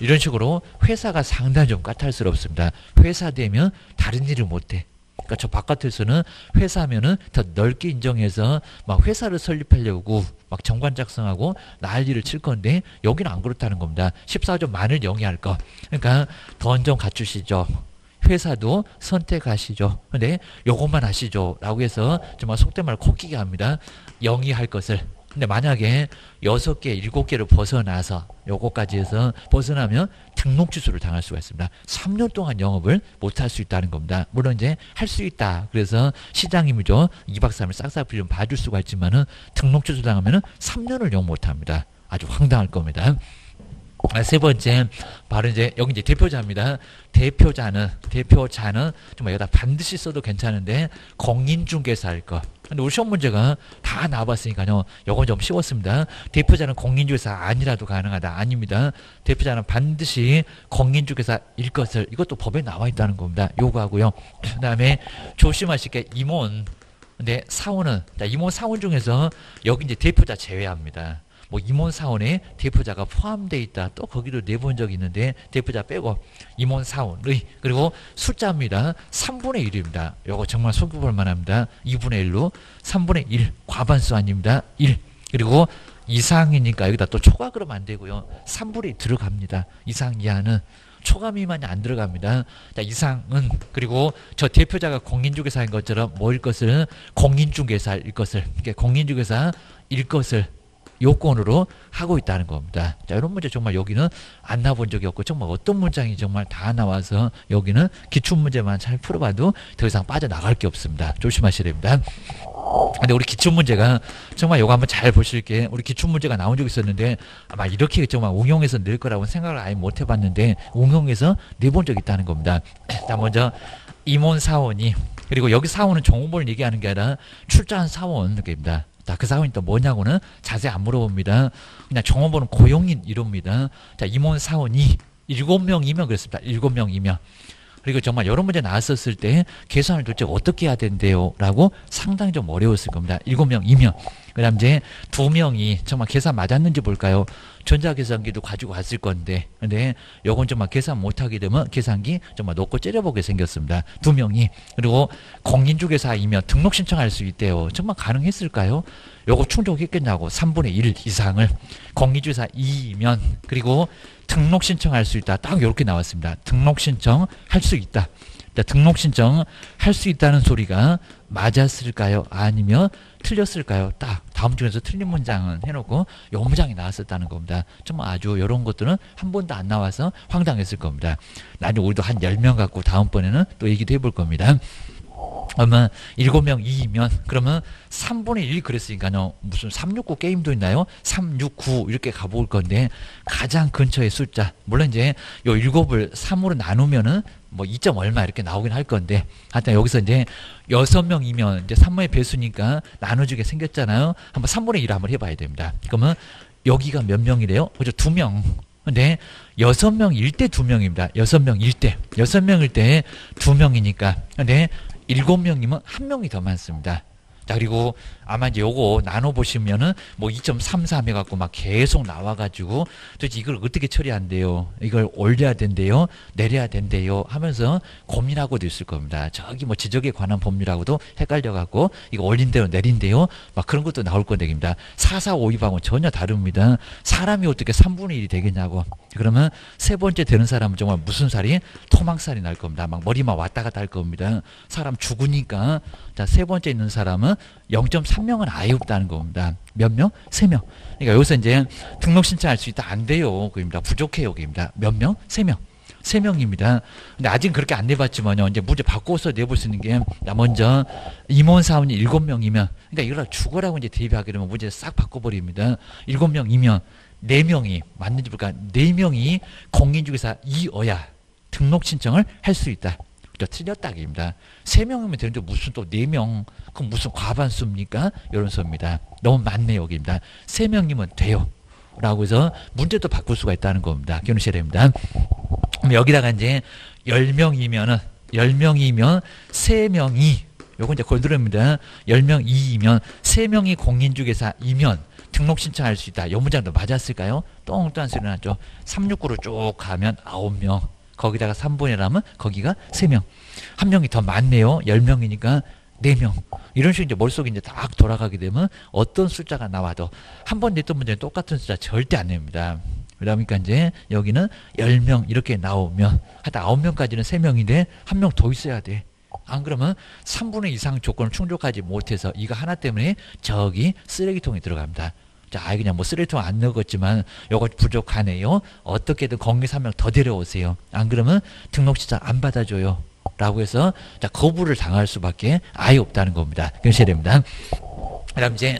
이런 식으로 회사가 상당히 좀 까탈스럽습니다. 회사 되면 다른 일을 못해. 그러니까 저 바깥에서는 회사면은 더 넓게 인정해서 막 회사를 설립하려고 막 정관 작성하고 난리를 칠 건데 여기는 안 그렇다는 겁니다. 14조 만을 영위할 거. 그러니까 돈좀 갖추시죠. 회사도 선택하시죠. 근데 요것만 하시죠. 라고 해서 정말 속된 말 코끼게 합니다. 영위할 것을. 근데 만약에 여섯 개, 일곱 개를 벗어나서 요거까지 해서 벗어나면 등록 취소를 당할 수가 있습니다. 3년 동안 영업을 못 할 수 있다는 겁니다. 물론 이제 할 수 있다. 그래서 시장님이죠. 2박 3일 싹싹 빌좀 봐줄 수가 있지만은 등록 취소 당하면은 3년을 영업 못 합니다. 아주 황당할 겁니다. 아, 세 번째 바로 이제 여기 이제 대표자입니다. 대표자는 대표자는 정말 여기다 반드시 써도 괜찮은데 공인중개사일 것. 근데 우리 시험 문제가 다 나와봤으니까요. 요건 좀 쉬웠습니다. 대표자는 공인중개사 아니라도 가능하다. 아닙니다. 대표자는 반드시 공인중개사일 것을 이것도 법에 나와 있다는 겁니다. 요구하고요. 그 다음에 조심하실 게 임원. 근데 사원은 임원 사원 중에서 여기 이제 대표자 제외합니다. 뭐 임원 사원에 대표자가 포함되어 있다. 또 거기도 내본 적이 있는데 대표자 빼고 임원 사원의 그리고 숫자입니다. 3분의 1입니다. 요거 정말 속여볼 만합니다. 2분의 1로 3분의 1 과반수 아닙니다. 1 그리고 이상이니까 여기다 또 초과 그러면 안 되고요. 3분의 1 들어갑니다. 이상 이하는 초과 미만이 안 들어갑니다. 자, 이상은 그리고 저 대표자가 공인중개사인 것처럼 뭐일 것을 공인중개사일 것을 공인중개사일 것을 요건으로 하고 있다는 겁니다. 자, 이런 문제 정말 여기는 안 나본 적이 없고 정말 어떤 문장이 정말 다 나와서 여기는 기출 문제만 잘 풀어봐도 더 이상 빠져나갈 게 없습니다. 조심하셔야 됩니다. 근데 우리 기출 문제가 정말 요거 한번 잘 보실 게. 우리 기출 문제가 나온 적이 있었는데 아마 이렇게 정말 응용해서 낼 거라고 생각을 아예 못 해봤는데 응용해서 내본 적이 있다는 겁니다. 자 먼저 임원 사원이 그리고 여기 사원은 정보를 얘기하는 게 아니라 출자한 사원 입니다. 자, 그 사원이 또 뭐냐고는 자세히 안 물어봅니다. 그냥 정원보는 고용인 이럽니다. 자, 임원 사원이 일곱 명이면 그랬습니다. 일곱 명이면. 그리고 정말 여러 문제 나왔었을 때 계산을 도대체 어떻게 해야 된대요? 라고 상당히 좀 어려웠을 겁니다. 일곱 명이면. 그 다음 이제 두 명이 정말 계산 맞았는지 볼까요? 전자계산기도 가지고 왔을 건데, 근데 요건 정말 계산 못하게 되면 계산기 정말 놓고 째려보게 생겼습니다. 두 명이. 그리고 공인중개사이면 등록 신청할 수 있대요. 정말 가능했을까요? 요거 충족했겠냐고. 3분의 1 이상을. 공인중개사 2이면, 그리고 등록 신청할 수 있다. 딱 이렇게 나왔습니다. 등록 신청 할 수 있다. 자, 등록 신청 할 수 있다는 소리가 맞았을까요? 아니면 틀렸을까요? 딱 다음 중에서 틀린 문장은 해놓고 요 문장이 나왔었다는 겁니다. 정말 아주 이런 것들은 한 번도 안 나와서 황당했을 겁니다. 나중에 우리도 한 10명 갖고 다음번에는 또 얘기도 해볼 겁니다. 그러면 7명 2이면 그러면 3분의 1 그랬으니까요. 무슨 369 게임도 있나요? 369 이렇게 가볼 건데 가장 근처의 숫자 물론 이제 요 7을 3으로 나누면은 뭐 2점 얼마 이렇게 나오긴 할 건데 하여튼 여기서 이제 6명이면 이제 3분의 배수니까 나눠주게 생겼잖아요. 한번 3분의 1 한번 해봐야 됩니다. 그러면 여기가 몇 명이래요? 그죠? 2명. 근데 여섯 명일 때 두 명입니다. 여섯 명일 때. 여섯 명일 때 두 명이니까. 근데 일곱 명이면 한 명이 더 많습니다. 자, 그리고 아마 이제 요거 나눠보시면은 뭐 2.33 해갖고 막 계속 나와가지고 도대체 이걸 어떻게 처리한대요? 이걸 올려야 된대요? 내려야 된대요? 하면서 고민하고도 있을 겁니다. 저기 뭐 지적에 관한 법률하고도 헷갈려갖고 이거 올린대요? 내린대요? 막 그런 것도 나올 건데입니다. 4452하고는 전혀 다릅니다. 사람이 어떻게 3분의 1이 되겠냐고. 그러면 세 번째 되는 사람은 정말 무슨 살이? 토막살이 날 겁니다. 막 머리만 왔다 갔다 할 겁니다. 사람 죽으니까. 자, 세 번째 있는 사람은 0.3명은 아예 없다는 겁니다. 몇 명? 세 명. 그러니까 여기서 이제 등록 신청할 수 있다. 안 돼요. 그입니다. 부족해요. 그입니다. 몇 명? 세 명. 세 명입니다. 근데 아직 그렇게 안 내봤지만요. 이제 문제 바꿔서 내볼 수 있는 게, 나 먼저 임원 사원이 일곱 명이면, 그러니까 이걸 죽어라고 이제 대비하게 되면 문제 싹 바꿔버립니다. 일곱 명이면, 네 명이, 맞는지 볼까? 네 명이 공인중개사 이어야 등록 신청을 할 수 있다. 저 틀렸다기입니다. 세 명이면 되는데 무슨 또네 명, 그럼 무슨 과반수입니까? 이런 소입니다. 너무 많네요, 여기입니다. 세 명이면 돼요. 라고 해서 문제도 바꿀 수가 있다는 겁니다. 기억하셔야 됩니다. 그럼 여기다가 이제 10명이면은, 10명이면 3명이, 요거 이제 골드입니다 10명 이면 3명이 공인중개사 이면 등록 신청할 수 있다. 요 문장도 맞았을까요? 똥똥한 소리 나죠. 369로 쭉 가면 9명. 거기다가 3분의 1하면 거기가 3명. 한 명이 더 많네요. 10명이니까 4명. 이런 식으로 이제 머릿속에 이제 딱 돌아가게 되면 어떤 숫자가 나와도 한 번 냈던 문제는 똑같은 숫자 절대 안 냅니다. 그러니까 이제 여기는 10명 이렇게 나오면 하여튼 9명까지는 3명인데 한 명 더 있어야 돼. 안 그러면 3분의 이상 조건을 충족하지 못해서 이거 하나 때문에 저기 쓰레기통에 들어갑니다. 자, 아이 그냥 뭐 쓰레기통 안 넣었지만 요거 부족하네요. 어떻게든 공개사 한명더 데려오세요. 안 그러면 등록 신청 안 받아줘요. 라고 해서 자 거부를 당할 수밖에 아예 없다는 겁니다. 그러셔야 됩니다. 그다음 이제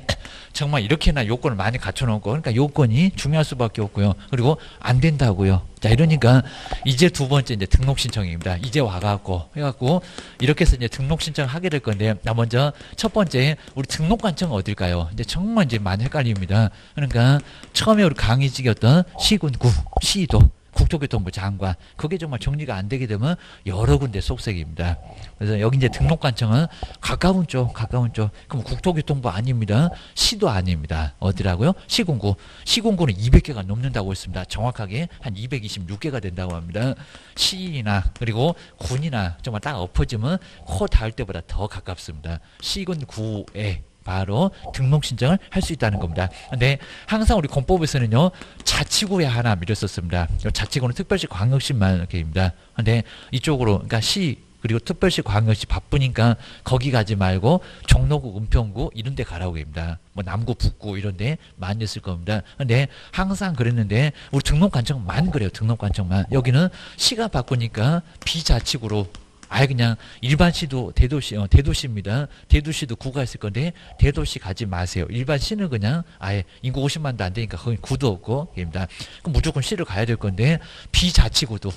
정말 이렇게나 요건을 많이 갖춰놓고 그러니까 요건이 중요할 수밖에 없고요. 그리고 안 된다고요. 자 이러니까 이제 두 번째 이제 등록 신청입니다. 이제 와갖고 해갖고 이렇게 해서 이제 등록 신청하게 될 건데 나 먼저 첫 번째 우리 등록 관청은 어딜까요? 이제 정말 이제 많이 헷갈립니다. 그러니까 처음에 우리 강의직이었던 시군구 시도 국토교통부 장관 그게 정말 정리가 안 되게 되면 여러 군데 속색입니다. 그래서 여기 이제 등록관청은 가까운 쪽 가까운 쪽 그럼 국토교통부 아닙니다. 시도 아닙니다. 어디라고요? 시군구 시군구는 200개가 넘는다고 했습니다. 정확하게 한 226개가 된다고 합니다. 시나 그리고 군이나 정말 딱 엎어지면 코 닿을 때보다 더 가깝습니다. 시군구에 바로 등록 신청을 할 수 있다는 겁니다. 근데 항상 우리 공법에서는요 자치구에 하나 밀었었습니다. 자치구는 특별시 광역시만 이렇게입니다. 근데 이쪽으로 그러니까 시 그리고 특별시 광역시 바쁘니까 거기 가지 말고 종로구, 은평구 이런 데 가라고 합니다. 뭐 남구, 북구 이런 데 많이 있을 겁니다. 근데 항상 그랬는데 우리 등록관청만 그래요. 등록관청만. 여기는 시가 바꾸니까 비자치구로 아예 그냥 일반시도 대도시 어, 대도시입니다. 대도시도 구가 있을 건데 대도시 가지 마세요. 일반시는 그냥 아예 인구 50만도 안 되니까 거기 구도 없고 입니다. 그럼 무조건 시를 가야 될 건데 비자치구도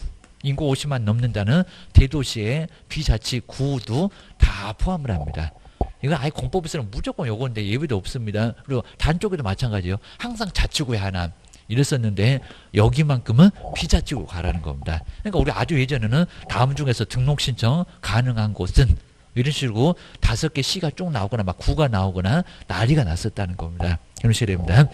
인구 50만 넘는다는 대도시의 비자치구도 다 포함을 합니다. 이건 아예 공법에서는 무조건 요건데 예외도 없습니다. 그리고 단 쪽에도 마찬가지예요. 항상 자치구에 하나 이랬었는데 여기만큼은 피자치고 가라는 겁니다. 그러니까 우리 아주 예전에는 다음 중에서 등록 신청 가능한 곳은 이런 식으로 다섯 개 시가 쭉 나오거나 막 구가 나오거나 난리가 났었다는 겁니다. 이런 식입니다.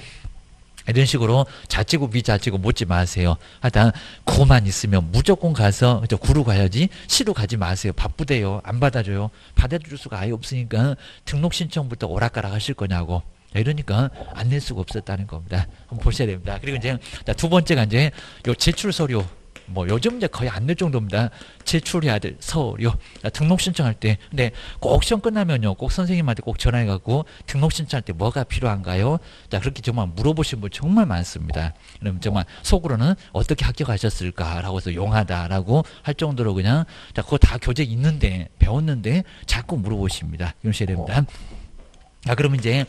이런 식으로 자치구 비자치구 묻지 마세요. 하여튼 구만 있으면 무조건 가서 저 구로 가야지 시로 가지 마세요. 바쁘대요. 안 받아줘요. 받아줄 수가 아예 없으니까 등록 신청부터 오락가락 하실 거냐고. 이러니까 안 낼 수가 없었다는 겁니다. 한번 보셔야 됩니다. 그리고 이제 두 번째가 이제 요 제출 서류 뭐 요즘 이제 거의 안 낼 정도입니다. 제출해야 될 서류 등록 신청할 때 근데 꼭 시험 끝나면요 꼭 선생님한테 꼭 전화해 갖고 등록 신청할 때 뭐가 필요한가요? 자 그렇게 정말 물어보신 분 정말 많습니다. 그럼 정말 속으로는 어떻게 합격하셨을까라고 해서 용하다라고 할 정도로 그냥 자 그거 다 교재 있는데 배웠는데 자꾸 물어보십니다. 이러셔야 됩니다. 자, 그러면 이제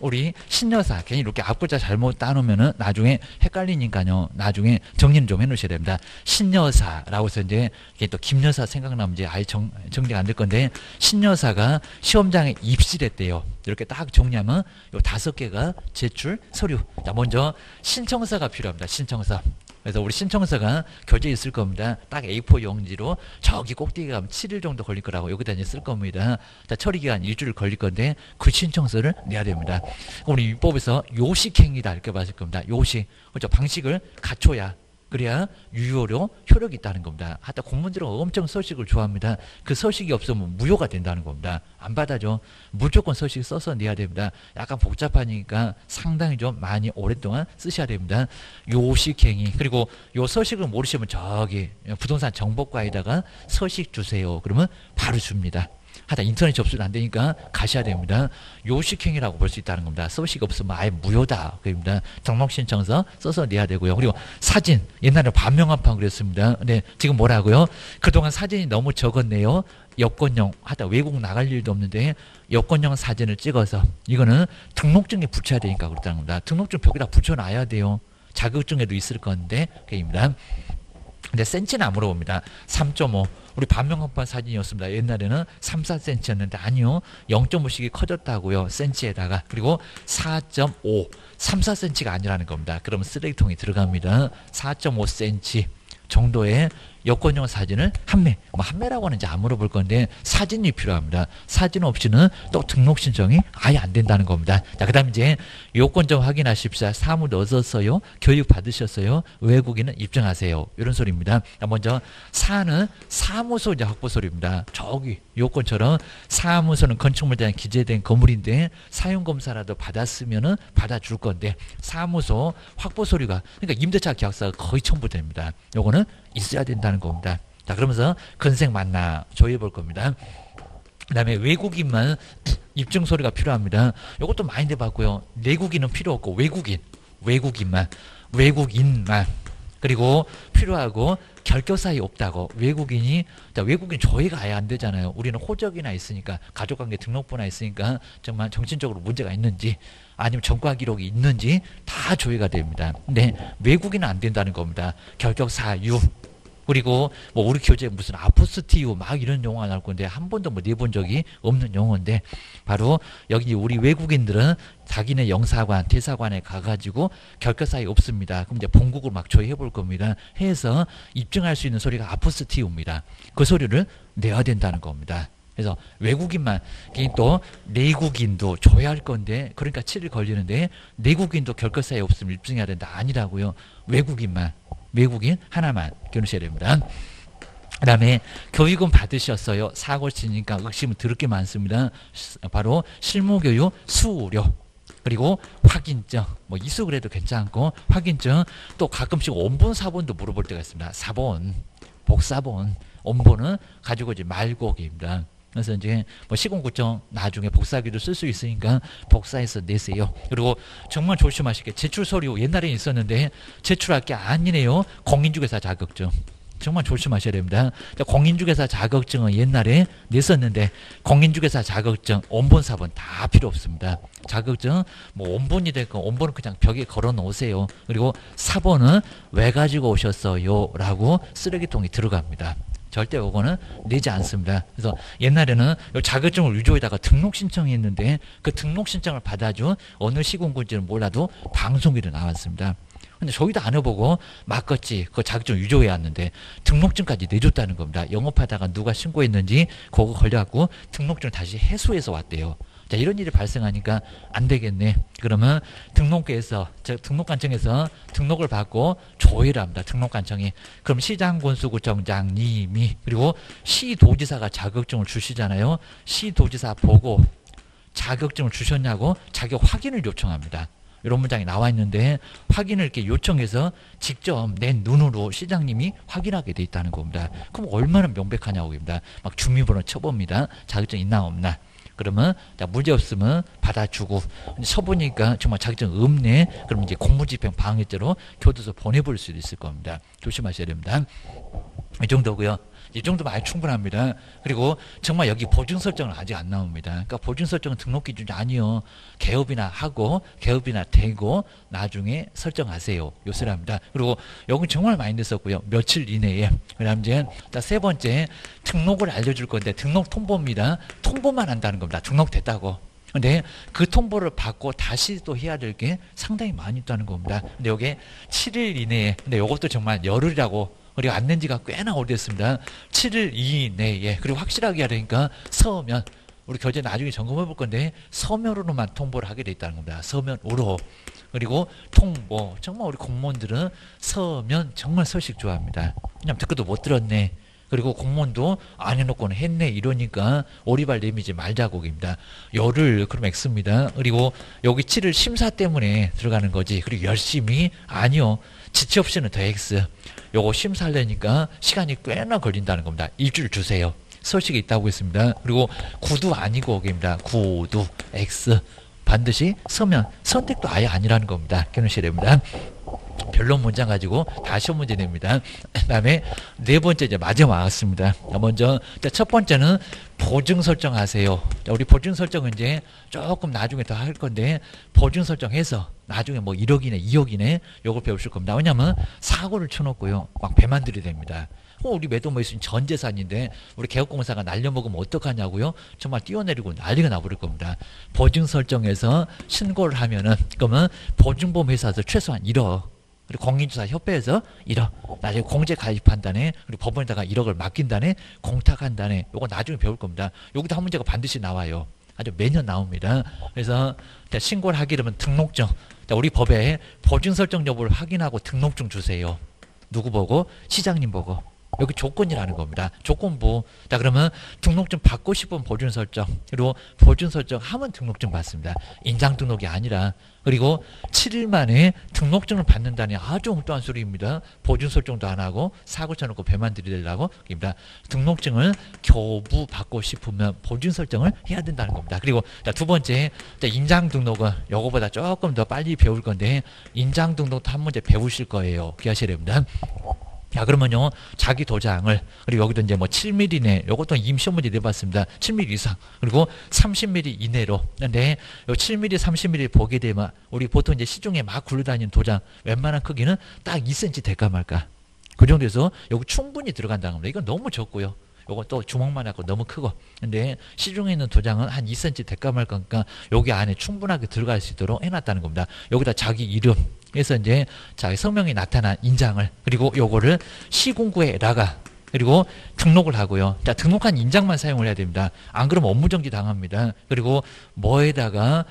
우리 신여사 괜히 이렇게 앞글자 잘못 따놓으면은 나중에 헷갈리니까요. 나중에 정리는 좀 해놓으셔야 됩니다. 신여사라고 해서 이제 이게 또 김여사 생각나면 이제 아예 정, 정리가 안 될 건데 신여사가 시험장에 입실했대요. 이렇게 딱 정리하면 요 다섯 개가 제출 서류. 자, 먼저 신청서가 필요합니다. 신청서. 그래서 우리 신청서가 교재에 있을 겁니다. 딱 A4 용지로 저기 꼭대기 가면 7일 정도 걸릴 거라고 여기다 이제 쓸 겁니다. 자, 처리 기간 일주일 걸릴 건데 그 신청서를 내야 됩니다. 우리 위법에서 요식행위다 이렇게 봤을 겁니다. 요식. 그렇죠. 방식을 갖춰야 그래야 유효로 효력이 있다는 겁니다. 하여튼 공무원들은 엄청 서식을 좋아합니다. 그 서식이 없으면 무효가 된다는 겁니다. 안 받아줘. 무조건 서식 써서 내야 됩니다. 약간 복잡하니까 상당히 좀 많이 오랫동안 쓰셔야 됩니다. 요식행위 그리고 요 서식을 모르시면 저기 부동산 정보과에다가 서식 주세요. 그러면 바로 줍니다. 하다 인터넷 접수는 안 되니까 가셔야 됩니다. 요식행위라고 볼 수 있다는 겁니다. 서식 없으면 아예 무효다. 그입니다. 등록신청서 써서 내야 되고요. 그리고 사진 옛날에 반명한판 그랬습니다. 근데 지금 뭐라고요? 그동안 사진이 너무 적었네요. 여권용 하다 외국 나갈 일도 없는데 여권용 사진을 찍어서 이거는 등록증에 붙여야 되니까 그렇다는 겁니다. 등록증 벽에다 붙여놔야 돼요. 자격증에도 있을 건데 그입니다. 근데 센치는 안 물어봅니다. 3.5. 우리 반명합반 사진이었습니다. 옛날에는 3, 4cm였는데 아니요. 0.5씩이 커졌다고요. 센치에다가. 그리고 4.5. 3, 4cm가 아니라는 겁니다. 그러면 쓰레기통에 들어갑니다. 4.5cm 정도의 여권용 사진을 한매, 뭐 한매라고는 이제 안 물어볼 건데 사진이 필요합니다. 사진 없이는 또 등록 신청이 아예 안 된다는 겁니다. 자, 그 다음 이제 요건 좀 확인하십시오. 사무 넣었어요. 교육 받으셨어요. 외국인은 입증하세요. 이런 소리입니다. 자, 먼저 사는 사무소 이제 확보 소리입니다. 저기 요건처럼 사무소는 건축물에 대한 기재된 건물인데 사용 검사라도 받았으면은 받아줄 건데 사무소 확보 소리가 그러니까 임대차 계약서가 거의 첨부됩니다. 요거는 있어야 된다는 겁니다. 자, 그러면서 건색 맞나 조회해 볼 겁니다. 그 다음에 외국인만 입증 소리가 필요합니다. 이것도 많이 내봤고요. 내국인은 필요 없고 외국인, 외국인만, 외국인만. 그리고 필요하고 결격사이 없다고 외국인이 자, 외국인 조회가 아예 안 되잖아요. 우리는 호적이나 있으니까 가족관계 등록부나 있으니까 정말 정신적으로 문제가 있는지 아니면 전과 기록이 있는지 다 조회가 됩니다. 근데 외국인은 안 된다는 겁니다. 결격 사유 그리고 뭐 우리 교재 무슨 아포스티우 막 이런 용어가 나올 건데 한 번도 뭐 내본 적이 없는 용어인데 바로 여기 우리 외국인들은 자기네 영사관, 대사관에 가가지고 결격사이 없습니다. 그럼 이제 본국을 막 조회해 볼 겁니다. 해서 입증할 수 있는 소리가 아포스티우입니다. 그 소리를 내야 된다는 겁니다. 그래서 외국인만 또 내국인도 조회할 건데 그러니까 7일 걸리는데 내국인도 결격사에 없으면 입증해야 된다 아니라고요. 외국인만 외국인 하나만 겨누셔야 됩니다. 그 다음에 교육은 받으셨어요. 사고 치니까 의심을 들을 게 많습니다. 바로 실무교육 수료 그리고 확인증 뭐 이수 그래도 괜찮고 확인증 또 가끔씩 원본 사본도 물어볼 때가 있습니다. 사본 복사본 원본은 가지고 오지 말고 입니다. 그래서 이제 뭐 시공구청 나중에 복사기도 쓸 수 있으니까 복사해서 내세요. 그리고 정말 조심하시게 제출 서류 옛날에 있었는데 제출할 게 아니네요. 공인중개사 자격증. 정말 조심하셔야 됩니다. 자, 공인중개사 자격증은 옛날에 냈었는데 공인중개사 자격증, 원본 사본 다 필요 없습니다. 자격증 뭐 원본이 됐건 원본은 그냥 벽에 걸어 놓으세요. 그리고 사본은 왜 가지고 오셨어요?라고 쓰레기통에 들어갑니다. 절대 요거는 내지 않습니다. 그래서 옛날에는 요 자격증을 유조에다가 등록 신청했는데 그 등록 신청을 받아준 어느 시군군지는 몰라도 방송에도 나왔습니다. 근데 저희도 안 해보고 막었지 그 자격증 유조해 왔는데 등록증까지 내줬다는 겁니다. 영업하다가 누가 신고했는지 그거 걸려갖고 등록증을 다시 해소해서 왔대요. 자, 이런 일이 발생하니까 안 되겠네. 그러면 등록회에서, 즉, 등록관청에서 등록을 받고 조회를 합니다. 등록관청이. 그럼 시장군수구청장님이, 그리고 시도지사가 자격증을 주시잖아요. 시도지사 보고 자격증을 주셨냐고 자격 확인을 요청합니다. 이런 문장이 나와 있는데 확인을 이렇게 요청해서 직접 내 눈으로 시장님이 확인하게 돼 있다는 겁니다. 그럼 얼마나 명백하냐고입니다. 막 주민번호 쳐봅니다. 자격증 있나 없나. 그러면 자, 문제 없으면 받아주고 쳐보니까 정말 자격증 없네. 그럼 이제 공무집행 방해죄로 교도소 보내버릴 수도 있을 겁니다. 조심하셔야 됩니다. 이 정도고요. 이 정도면 아주 충분합니다. 그리고 정말 여기 보증 설정은 아직 안 나옵니다. 그러니까 보증 설정은 등록 기준이 아니요. 개업이나 하고 개업이나 되고 나중에 설정하세요. 요소랍니다. 그리고 여기 정말 많이 냈었고요. 며칠 이내에. 그다음 이제 세 번째 등록을 알려줄 건데 등록 통보입니다. 통보만 한다는 겁니다. 등록됐다고. 근데 그 통보를 받고 다시 또 해야 될 게 상당히 많이 있다는 겁니다. 근데 여기 7일 이내에 근데 이것도 정말 열흘이라고 그리고 안낸 지가 꽤나 오래됐습니다. 7일 이내에 그리고 확실하게 하려니까 서면 우리 교재 나중에 점검해 볼 건데 서면으로만 통보를 하게 돼 있다는 겁니다. 서면으로 그리고 통보 정말 우리 공무원들은 서면 정말 서식 좋아합니다. 그냥 듣고도 못 들었네. 그리고 공무원도 안 해놓고는 했네 이러니까 오리발 내미지 말자고입니다. 열을 그럼 X입니다. 그리고 여기 7을 심사 때문에 들어가는 거지. 그리고 열심히 아니요. 지체 없이는 더 X. 요거 심사하려니까 시간이 꽤나 걸린다는 겁니다. 일주일 주세요. 서식이 있다고 했습니다. 그리고 구두 아니고 입니다. 구두 X. 반드시 서면 선택도 아예 아니라는 겁니다. 기억하셔야 됩니다. 변론 문장 가지고 다시 문제 냅니다. 그다음에 네 번째 이제 마지막 왔습니다. 먼저 첫 번째는 보증 설정하세요. 우리 보증 설정은 이제 조금 나중에 더 할 건데 보증 설정해서 나중에 뭐 1억이네 2억이네 요걸 배우실 겁니다. 왜냐면 사고를 쳐놓고요. 막 배만 들이 됩니다. 어, 우리 매도모 있으면 전 재산인데 우리 개업공사가 날려먹으면 어떡하냐고요? 정말 뛰어내리고 난리가 나버릴 겁니다. 보증 설정에서 신고를 하면은 그러면 보증보험 회사에서 최소한 1억 그리고 공인주사 협회에서 1억 나중에 공제 가입한다네 그리고 법원에다가 1억을 맡긴다네 공탁한다네 요거 나중에 배울 겁니다. 여기도 한 문제가 반드시 나와요. 아주 매년 나옵니다. 그래서 신고를 하기 려면 등록증 우리 법에 보증 설정 여부를 확인하고 등록증 주세요. 누구 보고? 시장님 보고. 여기 조건이라는 겁니다. 조건부. 자, 그러면 등록증 받고 싶은 보증 설정. 그리고 보증 설정 하면 등록증 받습니다. 인장 등록이 아니라. 그리고 7일 만에 등록증을 받는다니 아주 엉뚱한 소리입니다. 보증 설정도 안 하고 사고 쳐놓고 배만 들이대려고 입니다. 등록증을 교부 받고 싶으면 보증 설정을 해야 된다는 겁니다. 그리고 자, 두 번째 자, 인장 등록은 요거보다 조금 더 빨리 배울 건데 인장 등록도 한 문제 배우실 거예요. 기하셔야 됩니다. 야 그러면요 자기 도장을 그리고 여기도 이제 뭐 7mm네 요것도 임시험 문제 내봤습니다. 7mm 이상. 그리고 30mm 이내로. 근데 요 7mm 30mm 보게 되면 우리 보통 이제 시중에 막 굴러다니는 도장 웬만한 크기는 딱 2cm 될까 말까. 그 정도에서 여기 충분히 들어간다는 겁니다. 이건 너무 적고요. 또 주먹만 하고 너무 크고. 근데 시중에 있는 도장은 한 2cm 될까 말까 그러니까 여기 안에 충분하게 들어갈 수 있도록 해놨다는 겁니다. 여기다 자기 이름 그래서 이제 자기 성명이 나타난 인장을 그리고 요거를 시공구에다가 그리고 등록을 하고요. 자, 등록한 인장만 사용을 해야 됩니다. 안 그러면 업무 정지 당합니다. 그리고 뭐에다가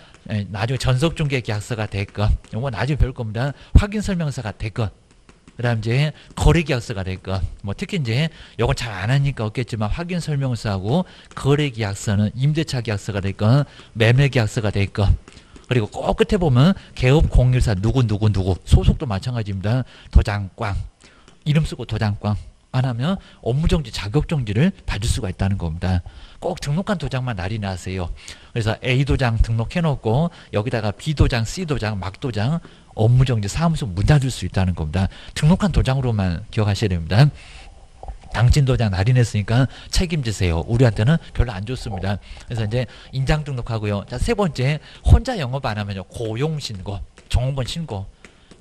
나중에 전속 중개 계약서가 됐건, 요거 나중에 배울 겁니다. 확인 설명서가 됐건, 그다음 이제 거래 계약서가 될것. 뭐 특히 이제 요건 잘 안 하니까 없겠지만 확인 설명서하고 거래 계약서는 임대차 계약서가 될건, 매매 계약서가 될건. 그리고 꼭 끝에 보면 개업 공일사 누구 누구 누구 소속도 마찬가지입니다. 도장꽝 이름 쓰고 도장꽝 안 하면 업무정지 자격정지를 받을 수가 있다는 겁니다. 꼭 등록한 도장만 날이 나세요. 그래서 A 도장 등록해 놓고 여기다가 B 도장, C 도장, 막 도장 업무정지 사무소 문 닫을 수 있다는 겁니다. 등록한 도장으로만 기억하셔야 됩니다. 당진 도장 날인했으니까 책임지세요. 우리한테는 별로 안 좋습니다. 그래서 이제 인장 등록하고요. 자, 세 번째 혼자 영업 안 하면요. 고용 신고, 정보원 신고.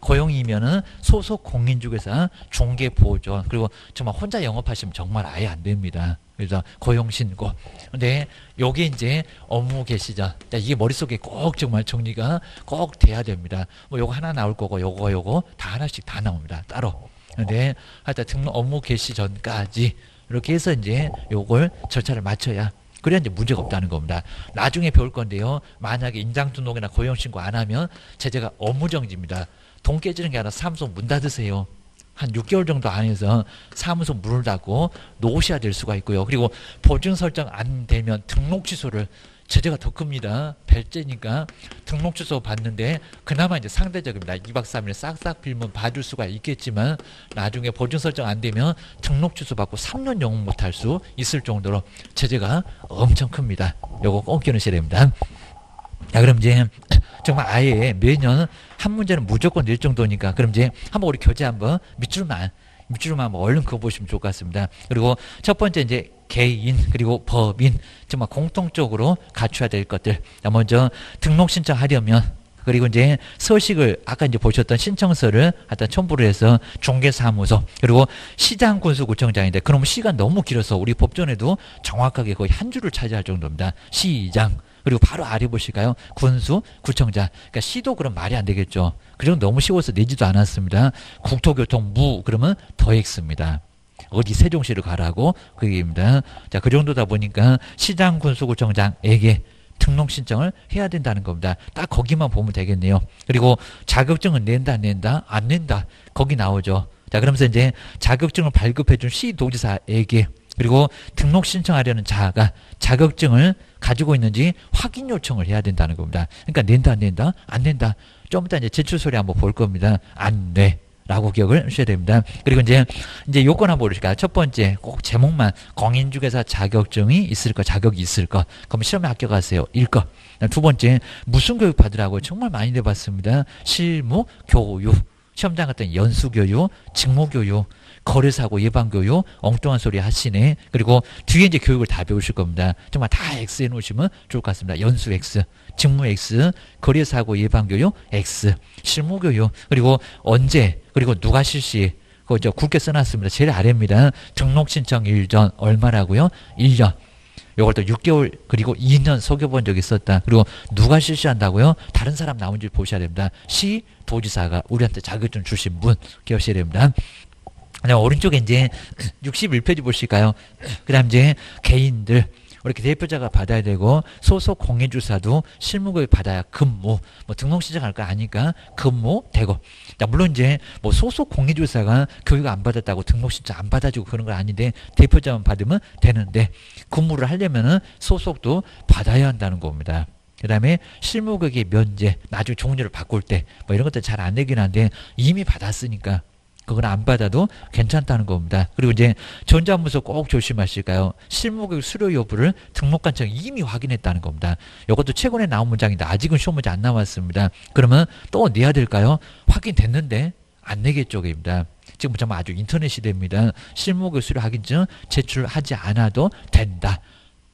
고용이면은 소속 공인중개사 중개 보조 그리고 정말 혼자 영업하시면 정말 아예 안 됩니다. 그래서 고용 신고. 근데 요게 이제 업무 개시자. 이게 머릿속에 꼭 정말 정리가 꼭 돼야 됩니다. 뭐 요거 하나 나올 거고 요거 요거 다 하나씩 다 나옵니다. 따로. 근데 하여튼 등록 업무 개시 전까지 이렇게 해서 이제 요걸 절차를 맞춰야 그래야 이제 문제가 없다는 겁니다. 나중에 배울 건데요. 만약에 인장 등록이나 고용 신고 안 하면 제재가 업무 정지입니다. 돈 깨지는 게 아니라 사무소 문 닫으세요. 한 6개월 정도 안에서 사무소 문을 닫고 노셔야 될 수가 있고요. 그리고 보증 설정 안 되면 등록 취소를 제재가 더 큽니다. 별제니까 등록 취소 받는데 그나마 이제 상대적입니다. 2박 3일 싹싹 빌면 봐줄 수가 있겠지만 나중에 보증 설정 안 되면 등록 취소 받고 3년 영업 못할 수 있을 정도로 제재가 엄청 큽니다. 요거 꼭 기억하셔야 됩니다. 자, 그럼 이제 정말 아예 매년 한 문제는 무조건 낼 정도니까 그럼 이제 한번 우리 교재 한번 밑줄만 밑줄만 한번 얼른 그거 보시면 좋을 것 같습니다. 그리고 첫 번째 이제 개인 그리고 법인 정말 공통적으로 갖춰야 될 것들. 자, 먼저 등록 신청하려면 그리고 이제 서식을 아까 이제 보셨던 신청서를 갖다 첨부를 해서 중개사무소 그리고 시장군수구청장인데 그러면 시간 너무 길어서 우리 법전에도 정확하게 거의 한 줄을 차지할 정도입니다. 시장 그리고 바로 아래 보실까요? 군수, 구청장. 그러니까 시도 그럼 말이 안 되겠죠. 그 정도 너무 쉬워서 내지도 않았습니다. 국토교통부 그러면 더 X입니다. 어디 세종시를 가라고 그 얘기입니다. 자, 그 정도다 보니까 시장 군수구청장에게 등록 신청을 해야 된다는 겁니다. 딱 거기만 보면 되겠네요. 그리고 자격증은 낸다, 낸다, 안 낸다. 거기 나오죠. 자, 그러면서 이제 자격증을 발급해 준 시도지사에게 그리고 등록 신청하려는 자가 자격증을 가지고 있는지 확인 요청을 해야 된다는 겁니다. 그러니까 낸다 안 낸다 안 낸다. 좀 이따 이제 제출 소리 한번 볼 겁니다. 안 내. 라고 기억을 하셔야 됩니다. 그리고 이제 이제 요건 한번 보실까요? 첫 번째 꼭 제목만 공인중개사 자격증이 있을 거, 자격이 있을 거. 그럼 시험에 합격하세요. 일 거. 두 번째 무슨 교육 받으라고 정말 많이 내봤습니다. 실무 교육. 시험장 같은 연수교육, 직무교육, 거래사고 예방교육, 엉뚱한 소리 하시네. 그리고 뒤에 이제 교육을 다 배우실 겁니다. 정말 다 X 해놓으시면 좋을 것 같습니다. 연수 X, 직무 X, 거래사고 예방교육 X, 실무교육, 그리고 언제, 그리고 누가 실시, 그거 저 굵게 써놨습니다. 제일 아래입니다. 등록 신청 일전 얼마라고요? 1년. 요걸 또 6개월 그리고 2년 속여본 적이 있었다. 그리고 누가 실시한다고요? 다른 사람 나온지 보셔야 됩니다. 시 도지사가 우리한테 자격증 주신 분 기억하셔야 됩니다. 그냥 오른쪽에 이제 61페이지 보실까요? 그 다음 이제 개인들 이렇게 대표자가 받아야 되고 소속 공인주사도 실무급여 받아야 근무 뭐 등록 시작할 거 아니까 근무 되고 자, 물론 이제 뭐 소속 공인주사가 교육 안 받았다고 등록 신청 안 받아주고 그런 건 아닌데 대표자만 받으면 되는데 근무를 하려면은 소속도 받아야 한다는 겁니다. 그 다음에 실무급여 면제 나중에 종료를 바꿀 때 뭐 이런 것들 잘 안 되긴 한데 이미 받았으니까 그건 안 받아도 괜찮다는 겁니다. 그리고 이제 전자문서 꼭 조심하실까요? 실무교육 수료 여부를 등록관청 이미 확인했다는 겁니다. 이것도 최근에 나온 문장인데 아직은 시험 문제 안 나왔습니다. 그러면 또 내야 될까요? 확인됐는데 안 내겠죠, 입니다. 지금 정말 아주 인터넷 시대입니다. 실무교육 수료 확인증 제출하지 않아도 된다.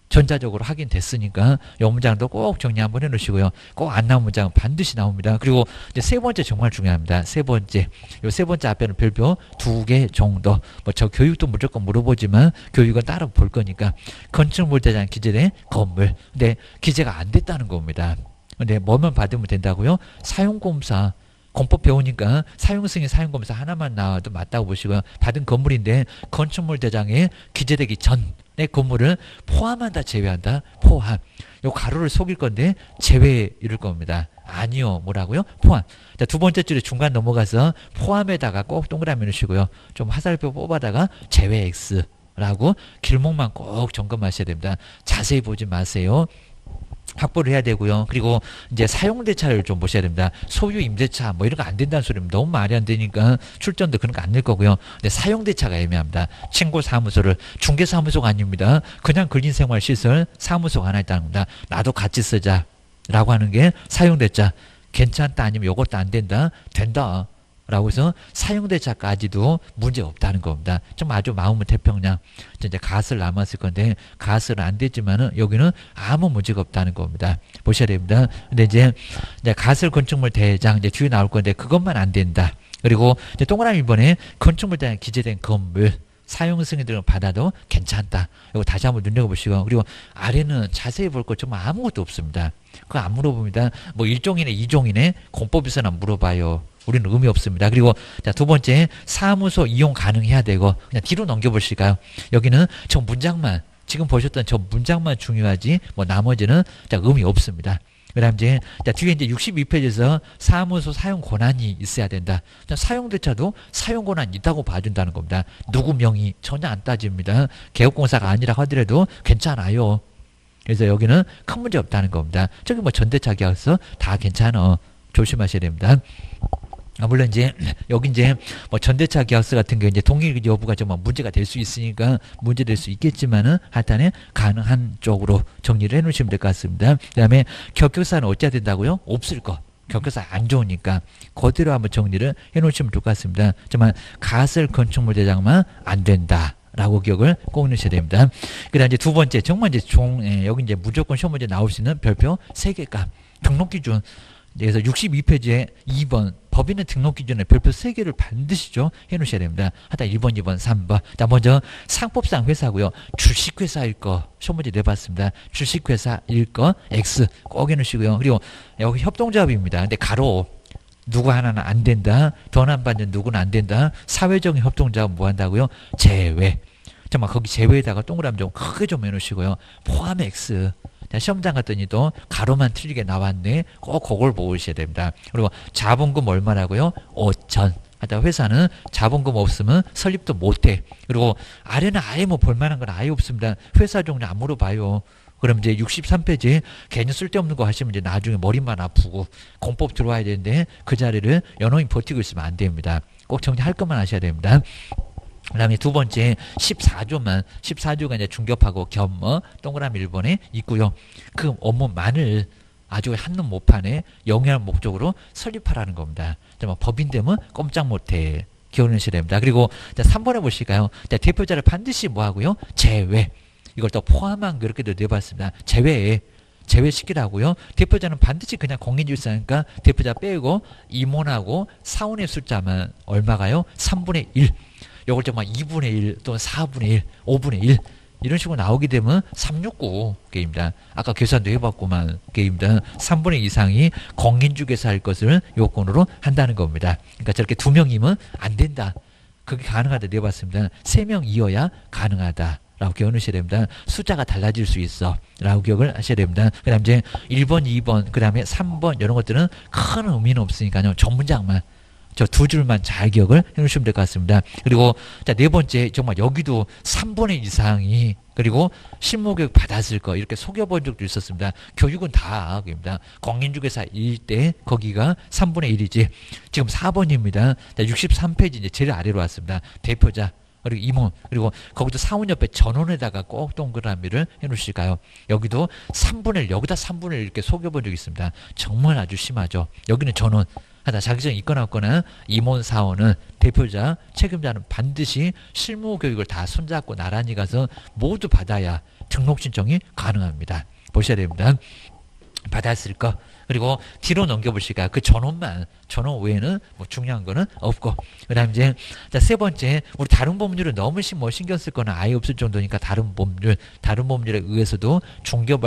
전자적으로 확인됐으니까 이 문장도 꼭 정리 한번 해놓으시고요. 꼭 안 나온 문장은 반드시 나옵니다. 그리고 이제 세 번째 정말 중요합니다. 세 번째 요 세 번째 앞에는 별표 두 개 정도. 뭐 저 교육도 무조건 물어보지만 교육은 따로 볼 거니까 건축물 대장 기재된 건물. 근데 기재가 안 됐다는 겁니다. 근데 뭐만 받으면 된다고요? 사용공사 공법 배우니까 사용승인 사용검사 하나만 나와도 맞다고 보시고요. 받은 건물인데 건축물 대장에 기재되기 전의 건물을 포함한다 제외한다 포함. 요 가로를 속일 건데 제외 이럴 겁니다. 아니요 뭐라고요? 포함. 자, 두 번째 줄에 중간 넘어가서 포함에다가 꼭 동그라미 넣으시고요. 좀 화살표 뽑아다가 제외 X. 라고 길목만 꼭 점검하셔야 됩니다. 자세히 보지 마세요. 확보를 해야 되고요. 그리고 이제 사용대차를 좀 보셔야 됩니다. 소유 임대차 뭐 이런 거 안 된다는 소리면 너무 말이 안 되니까 출전도 그런 거 안 낼 거고요. 근데 사용대차가 애매합니다. 친구 사무소를 중개사무소가 아닙니다. 그냥 근린생활시설 사무소가 하나 있다는 겁니다. 나도 같이 쓰자 라고 하는 게 사용대차 괜찮다 아니면 이것도 안 된다 된다 라고 해서 사용대차까지도 문제 없다는 겁니다. 좀 아주 마음은 태평양. 이제 가설 남았을 건데 가설은 안 됐지만은 여기는 아무 문제가 없다는 겁니다. 보셔야 됩니다. 근데 이제, 이제 가설 건축물 대장 이제 뒤에 나올 건데 그것만 안 된다. 그리고 이제 동그라미 1번에 건축물 대장 기재된 건물 사용 승인들을 받아도 괜찮다. 이거 다시 한번 눈여겨보시고 그리고 아래는 자세히 볼것좀 아무것도 없습니다. 그거 안 물어봅니다. 뭐 1종이네 2종이네 공법에서는 물어봐요. 우리는 의미 없습니다. 그리고 자, 두 번째 사무소 이용 가능해야 되고 그냥 뒤로 넘겨보실까요? 여기는 저 문장만 지금 보셨던 저 문장만 중요하지 뭐 나머지는 자, 의미 없습니다. 그 다음 이제 자, 뒤에 이제 62페이지에서 사무소 사용 권한이 있어야 된다. 자, 사용대차도 사용 권한 있다고 봐준다는 겁니다. 누구 명의 전혀 안 따집니다. 개업공사가 아니라 하더라도 괜찮아요. 그래서 여기는 큰 문제 없다는 겁니다. 저기 뭐 전대차 계약서 다 괜찮아. 조심하셔야 됩니다. 아, 물론 이제 여기 이제 뭐 전대차 계약서 같은 게 이제 동일 여부가 좀 문제가 될 수 있으니까 문제 될 수 있겠지만은 하여튼에 가능한 쪽으로 정리를 해 놓으시면 될 것 같습니다. 그다음에 격격사는 어찌해야 된다고요? 없을 거. 격격사 안 좋으니까 그대로 한번 정리를 해 놓으시면 좋을 것 같습니다. 정말 가설 건축물 대장만 안 된다. 라고 기억을 꼭 넣으셔야 됩니다. 그 다음 이제 두 번째, 정말 이제 종, 예, 여기 이제 무조건 시험 문제 나올 수 있는 별표 세개값 등록 기준. 그래서 62페이지에 2번 법인의 등록 기준에 별표 3개를 반드시죠 해 놓으셔야 됩니다. 하다 1번, 2번, 3번. 자, 먼저 상법상 회사고요. 주식회사일 거 시험 문제 내봤습니다. 주식회사일 거 X 꼭 해놓으시고요. 그리고 여기 협동조합입니다. 근데 가로 누구 하나는 안 된다. 돈안 받는 누구는 안 된다. 사회적인 협동조합 뭐 한다고요? 제외. 잠깐만 거기 제외에다가 동그라미 좀 크게 좀 해놓으시고요. 포함 X. 자, 시험장 갔더니 또 가로만 틀리게 나왔네. 꼭 그걸 보셔야 됩니다. 그리고 자본금 얼마라고요? 5천. 하다 회사는 자본금 없으면 설립도 못해. 그리고 아래는 아예 뭐 볼만한 건 아예 없습니다. 회사 종류 안 물어봐요. 그럼 이제 63페이지 괜히 쓸데없는 거 하시면 이제 나중에 머리만 아프고 공법 들어와야 되는데 그 자리를 연호인 버티고 있으면 안 됩니다. 꼭 정리할 것만 하셔야 됩니다. 그 다음에 두 번째 14조만 14조가 이제 중ገብ하고 겸 어 동그라미 1번에 있고요. 그 업무만을 아주 한눈 못 파네 영위할 목적으로 설립하라는 겁니다. 뭐 법인 되면 꼼짝 못해 기억하셔야 됩니다. 그리고 자 3번에 보실까요? 자, 대표자를 반드시 뭐 하고요? 제외. 이걸 또 포함한 그렇게도 내봤습니다. 제외에 제외시키라고요. 대표자는 반드시 그냥 공인중개사니까 대표자 빼고 임원하고 사원의 숫자만 얼마가요? 3분의 1. 요걸 정말 2분의 1 또는 4분의 1, 5분의 1 이런 식으로 나오게 되면 369 게임입니다. 아까 계산도 해봤구만 게임입니다. 3분의 이상이 공인중개사일 것을 요건으로 한다는 겁니다. 그러니까 저렇게 두 명이면 안 된다. 그게 가능하다 내봤습니다. 세 명 이어야 가능하다. 라고 기억하셔야 됩니다. 숫자가 달라질 수 있어. 라고 기억을 하셔야 됩니다. 그 다음 이제 1번, 2번, 그 다음에 3번, 이런 것들은 큰 의미는 없으니까요. 전문장만. 저 두 줄만 잘 기억을 해 놓으시면 될 것 같습니다. 그리고 자, 네 번째, 정말 여기도 3분의 이상이 그리고 실무교육 받았을 거 이렇게 속여본 적도 있었습니다. 교육은 다 입니다. 공인중개사 일 때 거기가 3분의 1이지. 지금 4번입니다. 63페이지 이제 제일 아래로 왔습니다. 대표자 그리고 임원 그리고 거기도 사원 옆에 전원에다가 꼭 동그라미를 해놓으실까요? 여기도 3분의 1 여기다 3분의 1 이렇게 속여본 적이 있습니다. 정말 아주 심하죠. 여기는 전원 하다 자기전 있거나 없거나 임원 사원은 대표자 책임자는 반드시 실무 교육을 다 손잡고 나란히 가서 모두 받아야 등록 신청이 가능합니다. 보셔야 됩니다. 받았을 거 그리고 뒤로 넘겨보실까요? 그 전원만 전원 외에는 뭐 중요한 거는 없고 그다음 이제 자, 세 번째 우리 다른 법률은 너무 뭐 신경 쓸 거는 아예 없을 정도니까 다른 법률 다른 법률에 의해서도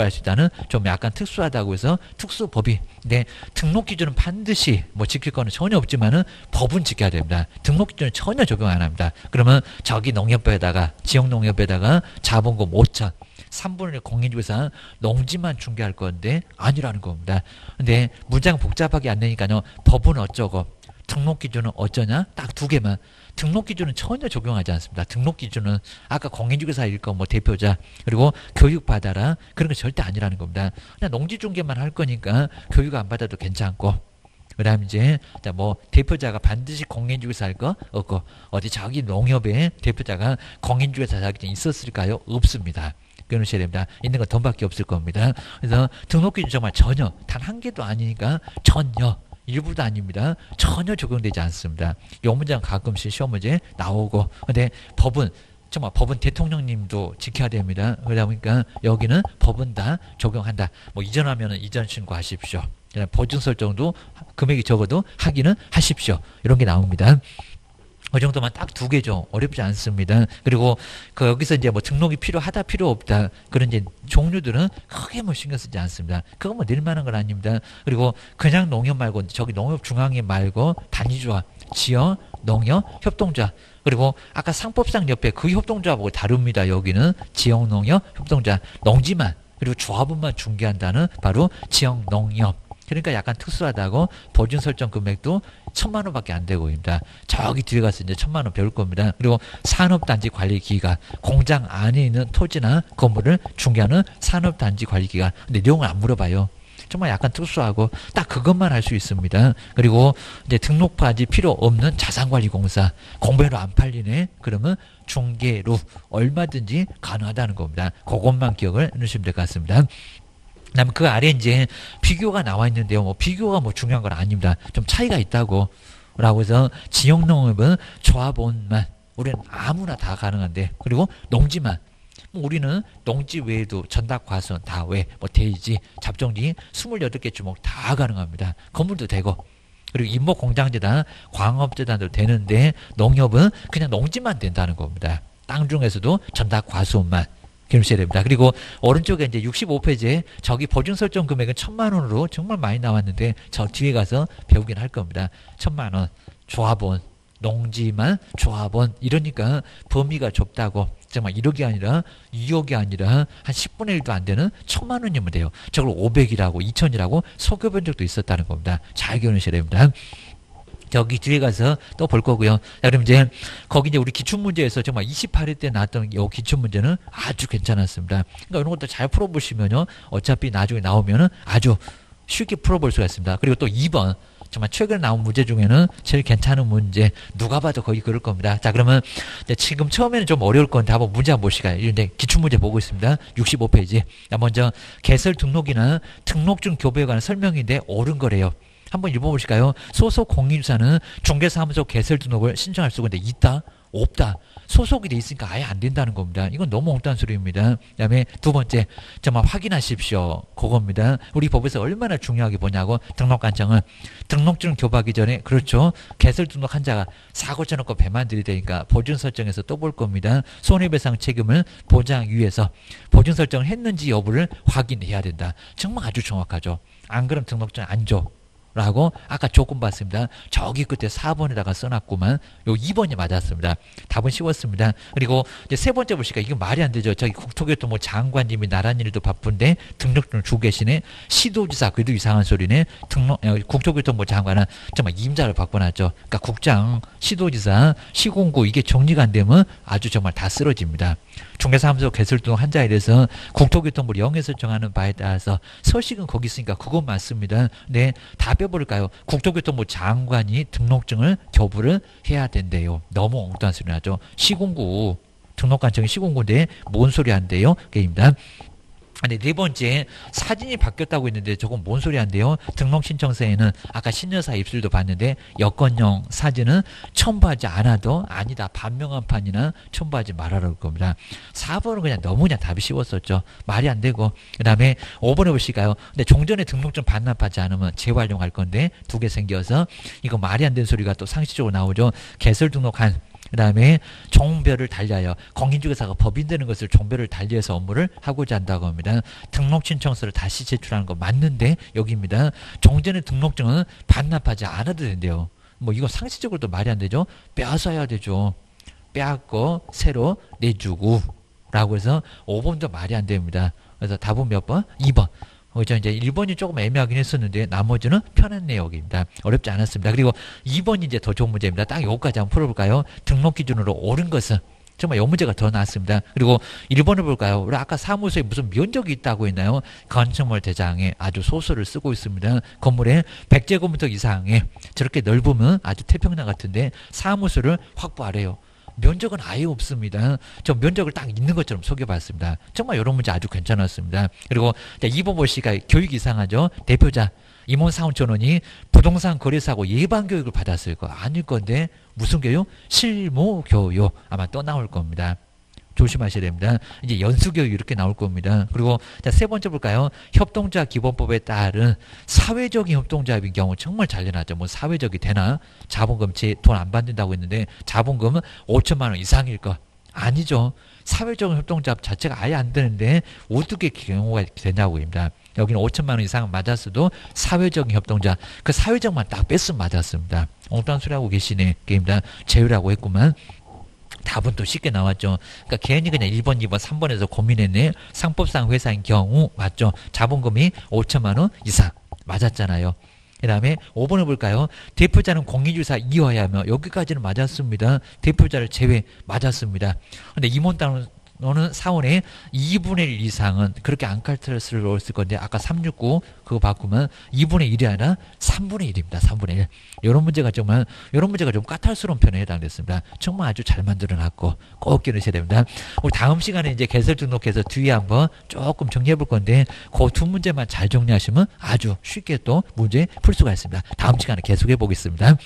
할수 있다는 좀 약간 특수하다고 해서 특수법이 네 등록 기준은 반드시 뭐 지킬 거는 전혀 없지만은 법은 지켜야 됩니다. 등록 기준은 전혀 적용 안 합니다. 그러면 저기 농협에다가 지역 농협에다가 자본금 5천 3분의 1 공인중개사 농지만 중개할 건데 아니라는 겁니다. 근데 문장 복잡하게 안 되니까요. 법은 어쩌고 등록 기준은 어쩌냐? 딱 두 개만. 등록 기준은 전혀 적용하지 않습니다. 등록 기준은 아까 공인중개사 일 거 뭐 대표자 그리고 교육 받아라 그런 거 절대 아니라는 겁니다. 그냥 농지 중개만 할 거니까 교육 안 받아도 괜찮고 그다음 이제 뭐 대표자가 반드시 공인중개사일 거 없고 어디 자기 농협에 대표자가 공인중개사 자격증 있었을까요? 없습니다. 끊으셔야 됩니다. 있는 건 돈밖에 없을 겁니다. 그래서 등록 기준 정말 전혀 단 한 개도 아니니까 전혀 일부도 아닙니다. 전혀 적용되지 않습니다. 이 문제는 가끔씩 시험 문제 나오고 근데 법은 정말 법은 대통령님도 지켜야 됩니다. 그러다 보니까 여기는 법은 다 적용한다. 뭐 이전하면은 이전 신고하십시오. 보증 설정도 금액이 적어도 하기는 하십시오. 이런 게 나옵니다. 그 정도만 딱 두 개죠. 어렵지 않습니다. 그리고 그 여기서 이제 뭐 등록이 필요하다 필요 없다 그런 이제 종류들은 크게 뭐 신경 쓰지 않습니다. 그거 뭐 낼만한 건 아닙니다. 그리고 그냥 농협 말고 저기 농협 중앙회 말고 단위조합, 지역 농협 협동조합 그리고 아까 상법상 옆에 그 협동조합하고 다릅니다. 여기는 지역 농협 협동조합 농지만 그리고 조합원만 중개한다는 바로 지역 농협 그러니까 약간 특수하다고 보증 설정 금액도 천만 원밖에 안 되고 있습니다. 저기 뒤에 가서 이제 천만 원 배울 겁니다. 그리고 산업단지 관리기관 공장 안에 있는 토지나 건물을 중개하는 산업단지 관리기관 근데 내용을 안 물어봐요. 정말 약간 특수하고 딱 그것만 할 수 있습니다. 그리고 이제 등록받이 필요 없는 자산관리공사 공배로 안 팔리네 그러면 중개로 얼마든지 가능하다는 겁니다. 그것만 기억을 해주시면 될 것 같습니다. 그다음에 그 아래 이제 비교가 나와 있는데요. 뭐 비교가 뭐 중요한 건 아닙니다. 좀 차이가 있다고. 라고 해서 지역 농업은 조합원만 우리는 아무나 다 가능한데 그리고 농지만 뭐 우리는 농지 외에도 전답 과수 다외 뭐 대지 잡종지 28개 주목 다 가능합니다. 건물도 되고 그리고 임목 공장재단 광업재단도 되는데 농협은 그냥 농지만 된다는 겁니다. 땅 중에서도 전답 과수만 기르셔야 됩니다. 그리고 오른쪽에 이제 65페이지에 저기 보증 설정 금액은 천만 원으로 정말 많이 나왔는데 저 뒤에 가서 배우긴 할 겁니다. 천만 원, 조합원, 농지만 조합원 이러니까 범위가 좁다고 정말 1억이 아니라 2억이 아니라 한 10분의 1도 안 되는 천만 원이면 돼요. 저걸 500이라고 2천이라고 속여본 적도 있었다는 겁니다. 잘 기억하셔야 됩니다. 저기 뒤에 가서 또 볼 거고요. 자, 그럼 이제 거기 이제 우리 기출 문제에서 정말 28회 때 나왔던 이 기출 문제는 아주 괜찮았습니다. 그러니까 이런 것도 잘 풀어보시면요. 어차피 나중에 나오면은 아주 쉽게 풀어볼 수가 있습니다. 그리고 또 2번 정말 최근에 나온 문제 중에는 제일 괜찮은 문제 누가 봐도 거의 그럴 겁니다. 자 그러면 지금 처음에는 좀 어려울 건데 한번 문제 한번 보시까요? 이제 기출 문제 보고 있습니다. 65페이지. 자 먼저 개설 등록이나 등록증 교부에 관한 설명인데 옳은 거래요. 한번 읽어보실까요? 소속 공인주사는 중개사무소 개설 등록을 신청할 수가 있는데 있다? 없다. 소속이 돼 있으니까 아예 안 된다는 겁니다. 이건 너무 엉뚱한 소리입니다. 그 다음에 두 번째, 정말 확인하십시오. 그겁니다. 우리 법에서 얼마나 중요하게 보냐고 등록관청은 등록증 교부하기 전에 그렇죠. 개설 등록한 자가 사고 쳐놓고 배만 들이대니까 보증 설정에서 또 볼 겁니다. 손해배상 책임을 보장 위해서 보증 설정을 했는지 여부를 확인해야 된다. 정말 아주 정확하죠. 안 그럼 등록증 안 줘. 라고 아까 조건 봤습니다. 저기 끝에 4번에다가 써놨구만. 요 2번이 맞았습니다. 답은 쉬웠습니다. 그리고 이제 세 번째 보시니까 이거 말이 안 되죠. 저기 국토교통부 장관님이 나란 일도 바쁜데 등록증을 주고 계시네. 시도지사 그래도 이상한 소리네. 등록 어, 국토교통부 장관은 정말 임자를 바꿔놨죠. 그러니까 국장, 시도지사, 시공구 이게 정리가 안 되면 아주 정말 다 쓰러집니다. 중개사무소 개설등 한자에 대해서 국토교통부 영해 설정하는 바에 따라서 서식은 거기 있으니까 그건 맞습니다. 네, 다 빼버릴까요? 국토교통부 장관이 등록증을 교부를 해야 된대요. 너무 엉뚱한 소리 나죠. 시공구 등록관청이 시공구인데 뭔 소리 한대요? 게임입니다. 아니 네 번째 사진이 바뀌었다고 했는데 저건 뭔 소리 한데요? 등록 신청서에는 아까 신여사 입술도 봤는데 여권용 사진은 첨부하지 않아도 아니다 반명한 판이나 첨부하지 말아라 겁니다. 4번은 그냥 너무 그냥 답이 쉬웠었죠. 말이 안 되고 그 다음에 5번에 보실까요? 근데 종전에 등록증 반납하지 않으면 재활용할 건데 두 개 생겨서 이거 말이 안 되는 소리가 또 상식적으로 나오죠. 개설 등록한 그 다음에 종별을 달리하여 공인중개사가 법인 되는 것을 종별을 달리해서 업무를 하고자 한다고 합니다. 등록 신청서를 다시 제출하는 거 맞는데 여기입니다. 종전의 등록증은 반납하지 않아도 된대요. 뭐 이거 상식적으로도 말이 안 되죠. 빼앗아야 되죠. 빼앗고 새로 내주고 라고 해서 5번도 말이 안 됩니다. 그래서 답은 몇 번? 2번. 그죠 이제 1번이 조금 애매하긴 했었는데 나머지는 편한 내용입니다. 어렵지 않았습니다. 그리고 2번이 이제 더 좋은 문제입니다. 딱 요거까지 한번 풀어볼까요? 등록 기준으로 옳은 것은 정말 요 문제가 더 나왔습니다. 그리고 1번을 볼까요? 우리 아까 사무소에 무슨 면적이 있다고 했나요? 건축물 대장에 아주 소설을 쓰고 있습니다. 건물에 100제곱미터 이상에 저렇게 넓으면 아주 태평양 같은데 사무소를 확보하래요. 면적은 아예 없습니다. 저 면적을 딱 있는 것처럼 속여봤습니다. 정말 이런 문제 아주 괜찮았습니다. 그리고 이범보 씨가 교육 이상하죠. 대표자 임원 사원천원이 부동산 거래사고 예방 교육을 받았을 거 아닐 건데 무슨 교육? 실무 교육 아마 또 나올 겁니다. 조심하셔야 됩니다. 이제 연수 교육 이렇게 나올 겁니다. 그리고 자, 세 번째 볼까요? 협동조합 기본법에 따른 사회적인 협동조합인 경우 정말 잘려놨죠. 뭐 사회적이 되나? 자본금 돈안 받는다고 했는데 자본금은 5천만 원 이상일 거 아니죠. 사회적 협동조합 자체가 아예 안 되는데 어떻게 경우가 되냐고 입니다. 여기는 5천만 원 이상 맞았어도 사회적인 협동조합 그 사회적만 딱 뺐으면 맞았습니다. 엉뚱한 소리 하고 계시네. 게임다 제외라고 했구만. 답은 또 쉽게 나왔죠. 그러니까 괜히 그냥 1번, 2번, 3번에서 고민했네. 상법상 회사인 경우 맞죠. 자본금이 5천만 원 이상 맞았잖아요. 그 다음에 5번을 볼까요? 대표자는 공인주사 이어야 하며 여기까지는 맞았습니다. 대표자를 제외 맞았습니다. 근데 임원 따는 너는 사원의 2분의 1 이상은 그렇게 안칼트레스를 넣었을 건데 아까 369 그거 바꾸면 2분의 1이 아니라 3분의 1입니다. 3분의 1. 이런 문제가 정말 이런 문제가 좀 까탈스러운 편에 해당됐습니다. 정말 아주 잘 만들어 놨고 꼭 기억하셔야 됩니다. 우리 다음 시간에 이제 개설 등록해서 뒤에 한번 조금 정리해 볼 건데 그 두 문제만 잘 정리하시면 아주 쉽게 또 문제 풀 수가 있습니다. 다음 시간에 계속해 보겠습니다.